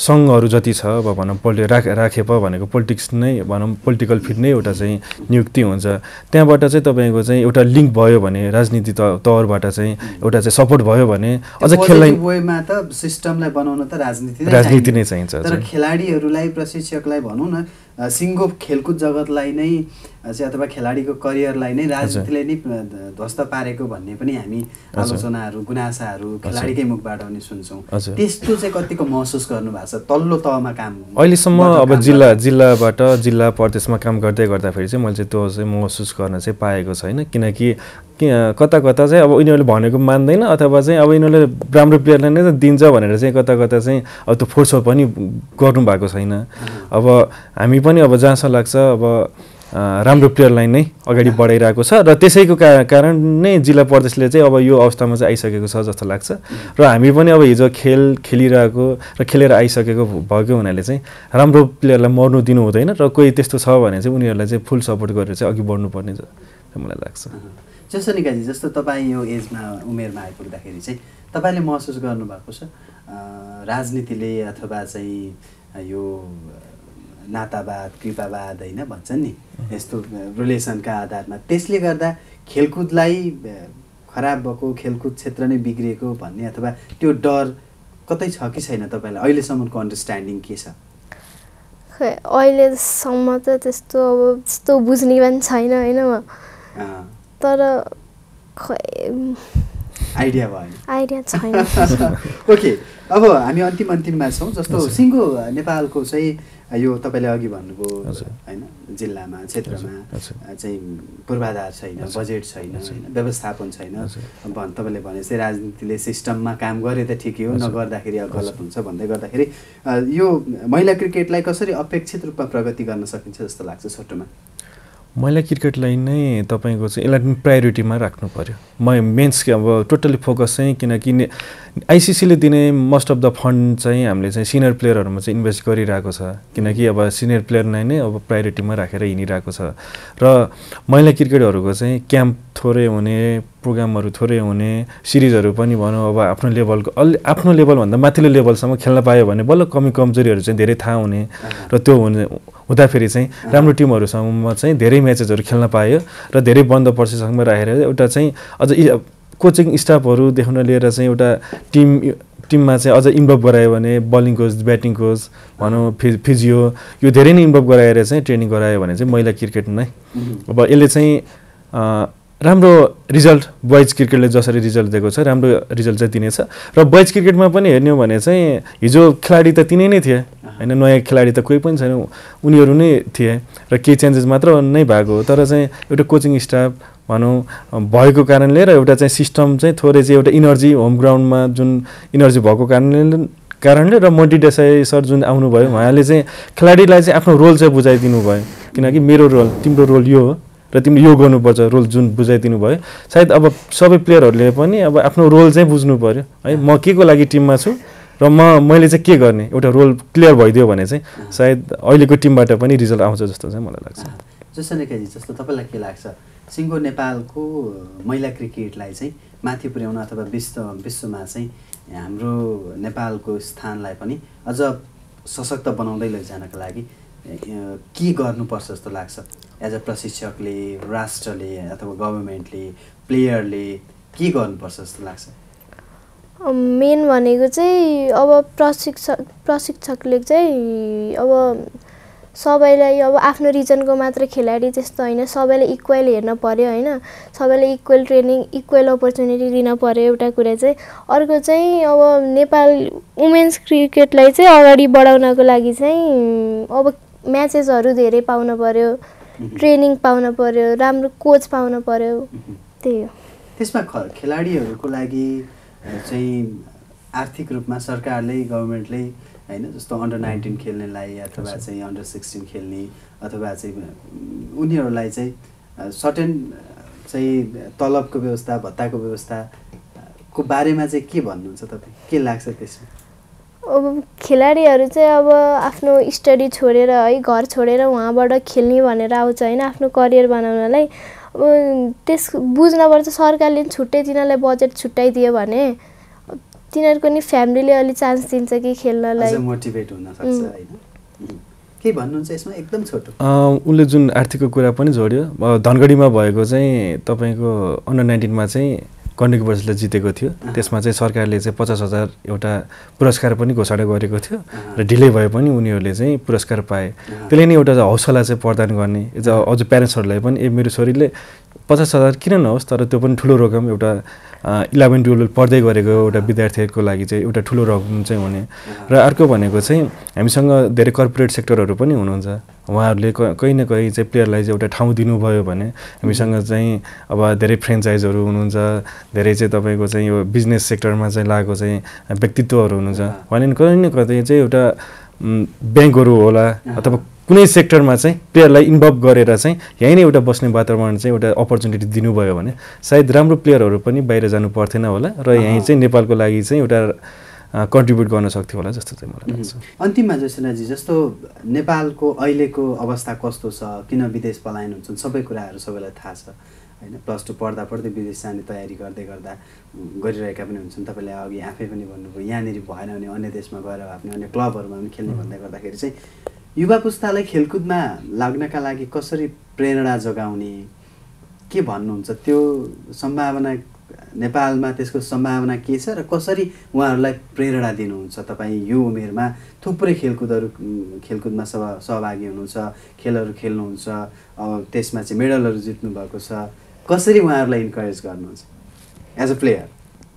सङ्घहरू जति छ अब भनौँ पोलि राख राखे प भनेको पोलिटिक्स नै भनौँ पोलिटिकल फिल्ड नै एउटा चाहिँ नियुक्ति हुन्छ त्यहाँबाट चाहिँ तपाईँको चाहिँ एउटा लिङ्क भयो भने राजनीति तौरबाट चाहिँ एउटा चाहिँ सपोर्ट भयो भने अझ खेललाई वेमा त सिस्टमलाई बनाउन त राजनीति राजनीति नै चाहिन्छ। तर। खेलाडीहरूलाई प्रशिक्षकलाई भनौँ न सिङ्गो खेलकुद जगतलाई नै चाहिँ अथवा खेलाडीको करियरलाई नै राजनीतिले नै ध्वस्त पारेको भन्ने पनि हामी। आलोचनाहरू गुनासाहरू खेलाडीकै मुखबाट पनि सुन्छौँ। त्यस्तो चाहिँ कतिको महसुस गर्नु भएको छ तल्लो तहमा काम अहिलेसम्म अब जिल्ला। जिल्लाबाट जिल्ला प्रदेशमा काम गर्दै गर्दाखेरि चाहिँ मैले चाहिँ त्यो चाहिँ महसुस गर्न चाहिँ पाएको छैन किनकि कता कता चाहिँ अब उनीहरूले भनेको मान्दैन अथवा चाहिँ अब यिनीहरूले राम्रो प्लेयरलाई नै दिन्छ भनेर चाहिँ कता कता चाहिँ अब त्यो फोर्स पनि गर्नु भएको छैन अब हामी पनि अब जहाँसम्म लाग्छ अब राम्रो प्लेयरलाई नै अगाडि बढाइरहेको छ र त्यसैको का कारण नै जिल्ला प्रदेशले चाहिँ अब यो अवस्थामा चाहिँ आइसकेको छ जस्तो लाग्छ। र हामी पनि अब हिजो खेल खेलिरहेको र खेलेर आइसकेको भएको हुनाले चाहिँ राम्रो प्लेयरलाई मर्नु दिनु हुँदैन र कोही त्यस्तो छ भने चाहिँ उनीहरूलाई चाहिँ फुल सपोर्ट गरेर चाहिँ अघि बढ्नुपर्ने मलाई लाग्छ। जस्तो निकाजी जस्तो तपाईँ यो एजमा उमेरमा आइपुग्दाखेरि चाहिँ तपाईँले महसुस गर्नुभएको छ राजनीतिले अथवा चाहिँ यो नातावाद कृपावाद होइन भन्छन् नि यस्तो रिलेसनका आधारमा त्यसले गर्दा खेलकुदलाई खराब भएको खेलकुद क्षेत्र नै बिग्रिएको भन्ने अथवा त्यो डर कतै छ कि छैन तपाईँलाई? अहिलेसम्मको अन्डरस्ट्यान्डिङ के छ? खै अहिलेसम्म त त्यस्तो अब त्यस्तो बुझ्ने पनि छैन होइन तर खै आइडिया भएन आइडिया छैन ओके अब हामी अन्तिम अन्तिममा छौँ जस्तो। सिङ्गो नेपालको चाहिँ यो तपाईँले अघि भन्नुभयो। होइन जिल्लामा क्षेत्रमा चाहिँ पूर्वाधार छैन। बजेट छैन व्यवस्थापन छैन। भन् तपाईँले भने चाहिँ राजनीतिले सिस्टममा काम गरे त ठिकै हो। नगर्दाखेरि अब गलत हुन्छ भन्दै गर्दाखेरि यो महिला क्रिकेटलाई कसरी अपेक्षित रूपमा प्रगति गर्न सकिन्छ जस्तो लाग्छ छोटोमा महिला क्रिकेटलाई नै तपाईँको चाहिँ यसलाई प्रायोरिटीमा राख्नु पऱ्यो म मेन्स अब टोटल्ली फोकस चाहिँ किनकि आइसिसीले दिने मोस्ट अफ द फन्ड चाहिँ हामीले चाहिँ सिनियर प्लेयरहरूमा चाहिँ इन्भेस्ट गरिरहेको छ। किनकि अब सिनियर प्लेयरलाई नै अब प्रायोरिटीमा राखेर हिँडिरहेको छ। र महिला क्रिकेटहरूको चाहिँ क्याम्प थोरै हुने प्रोग्रामहरू थोरै हुने सिरिजहरू पनि भनौँ अब आफ्नो लेभलको अलि आफ्नो लेभलभन्दा माथिल्लो लेभलसम्म खेल्न पायो भने बल्ल कमी कमजोरीहरू चाहिँ धेरै थाहा हुने र त्यो हुने हुँदाखेरि चाहिँ राम्रो टिमहरूसँग चाहिँ धेरै म्याचेसहरू खेल्न पायो र धेरै बन्द पर्सेसम्म राखेर एउटा चाहिँ अझ कोचिङ स्टाफहरूदेखि लिएर चाहिँ एउटा टिम टिममा चाहिँ अझ इन्भल्भ गरायो भने बलिङ कोच ब्याटिङ कोच भनौँ फि फिजियो यो धेरै नै इन्भल्भ गराएर चाहिँ ट्रेनिङ गरायो भने चाहिँ महिला क्रिकेट नै अब यसले चाहिँ राम्रो रिजल्ट बोइज क्रिकेटले जसरी रिजल्ट दिएको छ राम्रो रिजल्ट चाहिँ दिनेछ। र बोइज क्रिकेटमा पनि हेर्ने हो भने चाहिँ हिजो खेलाडी त तिनै नै थिए होइन नयाँ खेलाडी त कोही पनि छैन उनीहरू नै थिए। र केही चेन्जेस मात्र नै भएको हो तर चाहिँ एउटा कोचिङ स्टाफ भनौँ भएको कारणले र एउटा चाहिँ सिस्टम चाहिँ थोरै चाहिँ एउटा इनर्जी होम ग्राउन्डमा जुन इनर्जी भएको कारणले कारणले र मन्टी देसाई सर जुन आउनुभयो उहाँले चाहिँ खेलाडीलाई चाहिँ आफ्नो रोल चाहिँ बुझाइदिनु भयो किनकि मेरो रोल तिम्रो रोल यो हो र तिमीले यो गर्नुपर्छ रोल जुन बुझाइदिनु भयो सायद अब सबै प्लेयरहरूले पनि अब आफ्नो रोल चाहिँ बुझ्नु पऱ्यो है म के को लागि टिममा छु र म मैले चाहिँ के गर्ने? एउटा रोल क्लियर भइदियो भने चाहिँ सायद अहिलेको टिमबाट पनि रिजल्ट आउँछ जस्तो चाहिँ मलाई लाग्छ। जस्तो तपाईँलाई के लाग्छ? सिङ्गो नेपालको महिला क्रिकेटलाई चाहिँ माथि पुर्याउन अथवा विश्व विश्वमा चाहिँ हाम्रो नेपालको स्थानलाई पनि अझ सशक्त बनाउँदै लैजानको लागि के गर्नुपर्छ जस्तो लाग्छ? एज अ प्रशिक्षकले राष्ट्रले अथवा गभर्मेन्टले प्लेयरले के गर्नुपर्छ जस्तो लाग्छ? मेन भनेको चाहिँ अब प्रशिक्षक प्रशिक्षकले चाहिँ अब सबैलाई अब आफ्नो रिजनको मात्र खेलाडी त्यस्तो होइन सबैलाई इक्वेल हेर्न पऱ्यो होइन सबैलाई इक्वेल ट्रेनिङ इक्वेल अपर्च्युनिटी दिन पऱ्यो एउटा कुरा चाहिँ। अर्को चाहिँ अब नेपाल वुमेन्स क्रिकेटलाई चाहिँ अगाडि बढाउनको लागि चाहिँ अब म्याचेसहरू धेरै पाउनु पऱ्यो ट्रेनिङ पाउनु पऱ्यो राम्रो कोच पाउनु पऱ्यो त्यही हो। त्यसमा खेलाडीहरूको लागि चाहिँ आर्थिक रूपमा सरकारले गभर्मेन्टले होइन? जस्तो अन्डर नाइन्टिन खेल्नेलाई अथवा चाहिँ अन्डर सिक्सटिन खेल्ने अथवा चाहिँ उनीहरूलाई चाहिँ सर्टेन चाहिँ तलबको व्यवस्था भत्ताको व्यवस्थाको बारेमा चाहिँ के भन्नुहुन्छ तपाईँ? के लाग्छ त्यसमा? अब खेलाडीहरू चाहिँ अब आफ्नो स्टडी छोडेर है घर छोडेर उहाँबाट खेल्ने भनेर आउँछ होइन? आफ्नो करियर बनाउनलाई। अब त्यस बुझ्नुपर्छ सरकारले छुट्टै तिनीहरूलाई बजेट छुट्याइदियो भने तिनीहरूको नि फ्यामिलीले अलिक चान्स दिन्छ कि खेल्नलाई। मोटिभेट हुन सक्छ के भन्नुहुन्छ यसमा? एकदम छोटो। उसले जुन आर्थिकको कुरा पनि जोड्यो धनगढीमा भएको चाहिँ तपाईँको अन्डर नाइन्टिनमा चाहिँ कन्डिक वर्षले जितेको थियो। त्यसमा चाहिँ सरकारले चाहिँ पचास हजार एउटा पुरस्कार पनि घोषणा गरेको थियो र ढिलै भए पनि उनीहरूले चाहिँ पुरस्कार पाए। त्यसले नै एउटा हौसला चाहिँ प्रदान गर्ने। अझ प्यारेन्ट्सहरूलाई पनि ए मेरो छोरीले पचास हजार किन नहोस् तर त्यो पनि ठुलो रकम एउटा इलेभेन टुवेल्भ पढ्दै गरेको एउटा विद्यार्थीहरूको लागि चाहिँ एउटा ठुलो रकम चाहिँ हुने। र अर्को भनेको चाहिँ हामीसँग धेरै कर्पोरेट सेक्टरहरू पनि हुनुहुन्छ। उहाँहरूले कहीँ न कहीँ चाहिँ प्लेयरलाई चाहिँ एउटा ठाउँ दिनुभयो भने हामीसँग चाहिँ अब धेरै फ्रेन्चाइजहरू हुनुहुन्छ धेरै चाहिँ तपाईँको चाहिँ यो बिजनेस सेक्टरमा चाहिँ लागेको चाहिँ व्यक्तित्वहरू हुनुहुन्छ। भने कहीँ न कतै चाहिँ एउटा ब्याङ्कहरू होला अथवा कुनै सेक्टरमा चाहिँ प्लेयरलाई इन्भल्भ गरेर चाहिँ यहीँ नै एउटा बस्ने वातावरण चाहिँ एउटा अपर्च्युनिटी दिनुभयो भने सायद राम्रो प्लेयरहरू पनि बाहिर जानु पर्थेन होला र यहीँ चाहिँ नेपालको लागि चाहिँ एउटा कन्ट्रिब्युट गर्न सक्थ्यो होला जस्तो चाहिँ मलाई लाग्छ। अन्तिममा जोसेनाजी जस्तो नेपालको अहिलेको अवस्था कस्तो छ किन विदेश पलायन हुन्छन् सबै कुराहरू सबैलाई थाहा छ। होइन प्लस टू पढ्दा पढ्दै विदेश जाने तयारी गर्दै गर्दा गरिरहेका पनि हुन्छन्। तपाईँले अघि आफै पनि भन्नुभयो यहाँनिर भएन भने अन्य देशमा गएर आफ्नो अन्य क्लबहरूमा पनि खेल्ने भन्दै गर्दाखेरि चाहिँ युवा पुस्तालाई खेलकुदमा लाग्नका लागि कसरी प्रेरणा जगाउने? के भन्नुहुन्छ? त्यो सम्भावना नेपालमा त्यसको सम्भावना के छ र कसरी उहाँहरूलाई प्रेरणा दिनुहुन्छ? तपाईँ यो उमेरमा थुप्रै खेलकुदहरू खेलकुदमा सहभागी हुनुहुन्छ खेलहरू खेल्नुहुन्छ त्यसमा चाहिँ मेडलहरू जित्नु भएको छ। कसरी उहाँहरूलाई इन्करेज गर्नुहुन्छ? एज अ प्लेयर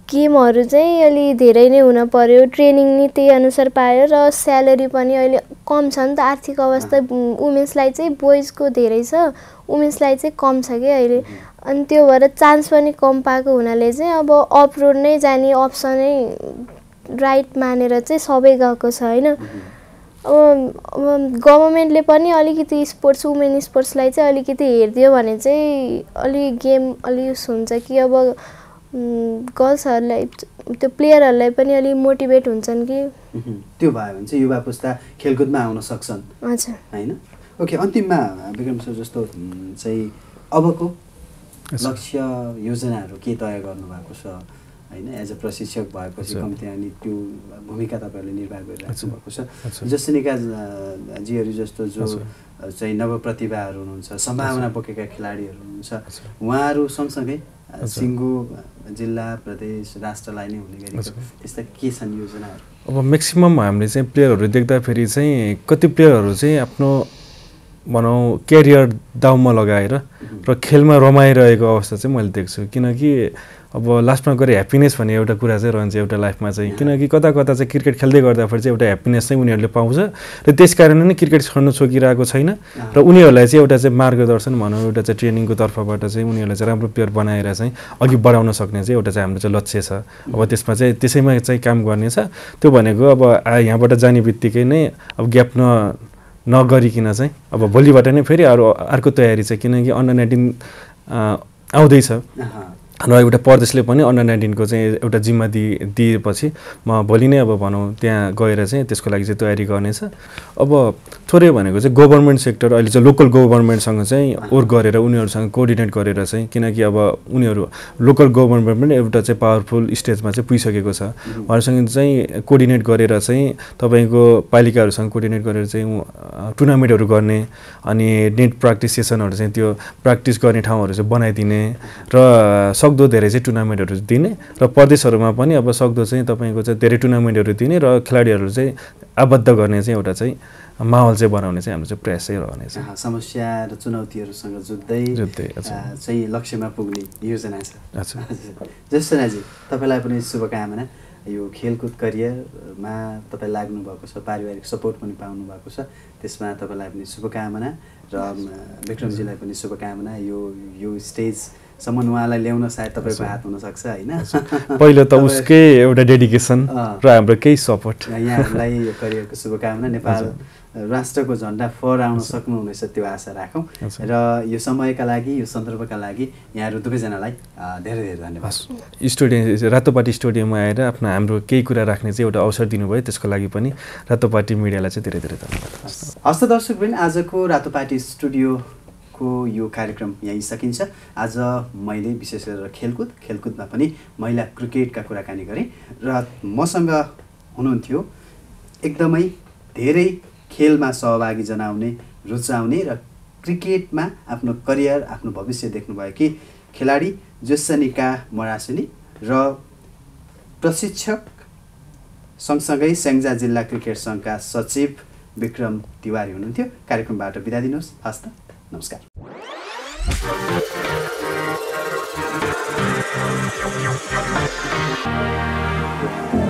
गेमहरू चाहिँ अलि धेरै नै हुन पर्यो। ट्रेनिङ नि त्यही अनुसार पायो र स्यालेरी पनि अहिले कम छ नि त। आर्थिक अवस्था वुमेन्सलाई चाहिँ बोइजको धेरै छ। वुमेन्सलाई चाहिँ कम छ कि अहिले। अनि त्यो भएर चान्स पनि कम पाएको हुनाले चाहिँ अब अफरोड नै जाने अप्सनै राइट मानेर चाहिँ सबै गएको छ होइन? अब अब गभर्मेन्टले पनि अलिकति स्पोर्ट्स वुमेन स्पोर्ट्सलाई चाहिँ अलिकति हेरिदियो भने चाहिँ अलि गेम अलि उस हुन्छ कि अब गर्ल्सहरूलाई त्यो प्लेयरहरूलाई पनि अलिक मोटिभेट हुन्छन् कि। त्यो भयो भने चाहिँ युवा पुस्ता खेलकुदमा आउन सक्छन् हजुर होइन ओके अन्तिममा विक्रम सर जस्तो चाहिँ अबको अच्छा। लक्ष्य योजनाहरू के तय गर्नुभएको छ होइन एज अ प्रशिक्षक भएपछि। कम्ती अनि त्यो भूमिका तपाईँहरूले निर्वाह गरिराख्नु भएको छ। जसनिका जीहरू जस्तो जो। चाहिँ नवप्रतिभाहरू हुनुहुन्छ सम्भावना बोकेका खेलाडीहरू हुनुहुन्छ। उहाँहरू सँगसँगै। सिङ्गो जिल्ला प्रदेश राष्ट्रलाई नै हुने गरेको। त्यस्ता के छन् योजनाहरू? अब म्याक्सिमम् हामीले चाहिँ प्लेयरहरू देख्दाखेरि चाहिँ कति प्लेयरहरू चाहिँ आफ्नो भनौँ क्यारियर दाउमा लगाएर र खेलमा रमाइरहेको अवस्था चाहिँ मैले देख्छु। किनकि अब लास्टमा गएर ह्याप्पिनेस भन्ने एउटा कुरा चाहिँ रहन्छ एउटा लाइफमा चाहिँ। किनकि कता कता चाहिँ क्रिकेट खेल्दै गर्दाखेरि चाहिँ एउटा ह्याप्पिनेस चाहिँ उनीहरूले पाउँछ। र त्यस कारण नै क्रिकेट छोड्नु छोकिरहेको छैन। र उनीहरूलाई चाहिँ एउटा चाहिँ मार्गदर्शन भनौँ एउटा चाहिँ ट्रेनिङको तर्फबाट चाहिँ उनीहरूलाई चाहिँ राम्रो प्लेयर बनाएर चाहिँ अघि बढाउन सक्ने चाहिँ एउटा चाहिँ हाम्रो चाहिँ लक्ष्य छ। अब त्यसमा चाहिँ त्यसैमा चाहिँ काम गर्ने छ। त्यो भनेको अब यहाँबाट जाने बित्तिकै नै अब ग्याप न नगरिकन चाहिँ अब भोलिबाट नै फेरि अरू अर्को तयारी छ किनकि अन्डर नाइन्टिन आउँदैछ। र एउटा प्रदेशले पनि अन्डर नाइन्टिनको चाहिँ एउटा जिम्मा दिए दिएपछि म भोलि नै अब भनौँ त्यहाँ गएर चाहिँ त्यसको लागि चाहिँ तयारी गर्नेछ। अब थोरै भनेको चाहिँ गभर्मेन्ट सेक्टर अहिले चाहिँ लोकल गभर्मेन्टसँग चाहिँ ओर गरेर उनीहरूसँग कोअर्डिनेट गरेर चाहिँ किनकि अब उनीहरू लोकल गभर्मेन्ट पनि एउटा चाहिँ पावरफुल स्टेजमा चाहिँ पुगिसकेको छ। उहाँहरूसँग चाहिँ कोअर्डिनेट गरेर चाहिँ तपाईँको पालिकाहरूसँग कोअर्डिनेट गरेर चाहिँ टुर्नामेन्टहरू गर्ने अनि नेट प्र्याक्टिस सेसनहरू चाहिँ त्यो प्र्याक्टिस गर्ने ठाउँहरू चाहिँ बनाइदिने र सक्दो धेरै चाहिँ टुर्नामेन्टहरू दिने र प्रदेशहरूमा पनि अब सक्दो चाहिँ तपाईँको चाहिँ धेरै टुर्नामेन्टहरू दिने र खेलाडीहरू चाहिँ आबद्ध गर्ने चाहिँ एउटा चाहिँ माहौल चाहिँ बनाउने चाहिँ हाम्रो चाहिँ प्रयास चाहिँ रहनेछ समस्या र चुनौतीहरूसँग जुझ्दै जुझ्दै, अच्छा। अ, चाहिँ लक्ष्यमा पुग्ने योजना छ। <laughs> जसनाजी तपाईँलाई पनि शुभकामना। यो खेलकुद करियरमा तपाईँ लाग्नु भएको छ पारिवारिक सपोर्ट पनि पाउनु भएको छ त्यसमा तपाईँलाई पनि शुभकामना र विक्रमजीलाई पनि शुभकामना। यो यो स्टेजसम्म उहाँलाई ल्याउन सायद तपाईँको हात हुनसक्छ होइन? <laughs> पहिलो त उसकै एउटा डेडिकेसन। र हाम्रो केही सपोर्ट। यहाँहरूलाई यो करियरको शुभकामना नेपाल राष्ट्रको झन्डा फहराउन सक्नुहुनेछ त्यो आशा राखौँ। र यो समयका लागि यो सन्दर्भका लागि यहाँहरू दुवैजनालाई धेरै धेरै धन्यवाद। स्टुडियम रातोपाटी स्टुडियोमा आएर आफ्नो हाम्रो केही कुरा राख्ने चाहिँ एउटा अवसर दिनुभयो त्यसको लागि पनि रातोपाटी मिडियालाई चाहिँ धेरै धेरै धन्यवाद। हस्त दर्शकवृन्द आजको रातोपाटी स्टुडियोको यो कार्यक्रम यहीँ सकिन्छ। आज मैले विशेष गरेर खेलकुद खेलकुदमा पनि महिला क्रिकेटका कुराकानी गरेँ र मसँग हुनुहुन्थ्यो एकदमै धेरै खेलमा सहभागी जनाउने रुचाउने र क्रिकेटमा आफ्नो करियर आफ्नो भविष्य देख्नुभएकी खेलाडी जोसनिका मरासिनी र प्रशिक्षक सँगसँगै स्याङ्जा जिल्ला क्रिकेट सङ्घका सचिव विक्रम तिवारी हुनुहुन्थ्यो। कार्यक्रमबाट बिदा दिनुहोस्। हस्त। नमस्कार Thank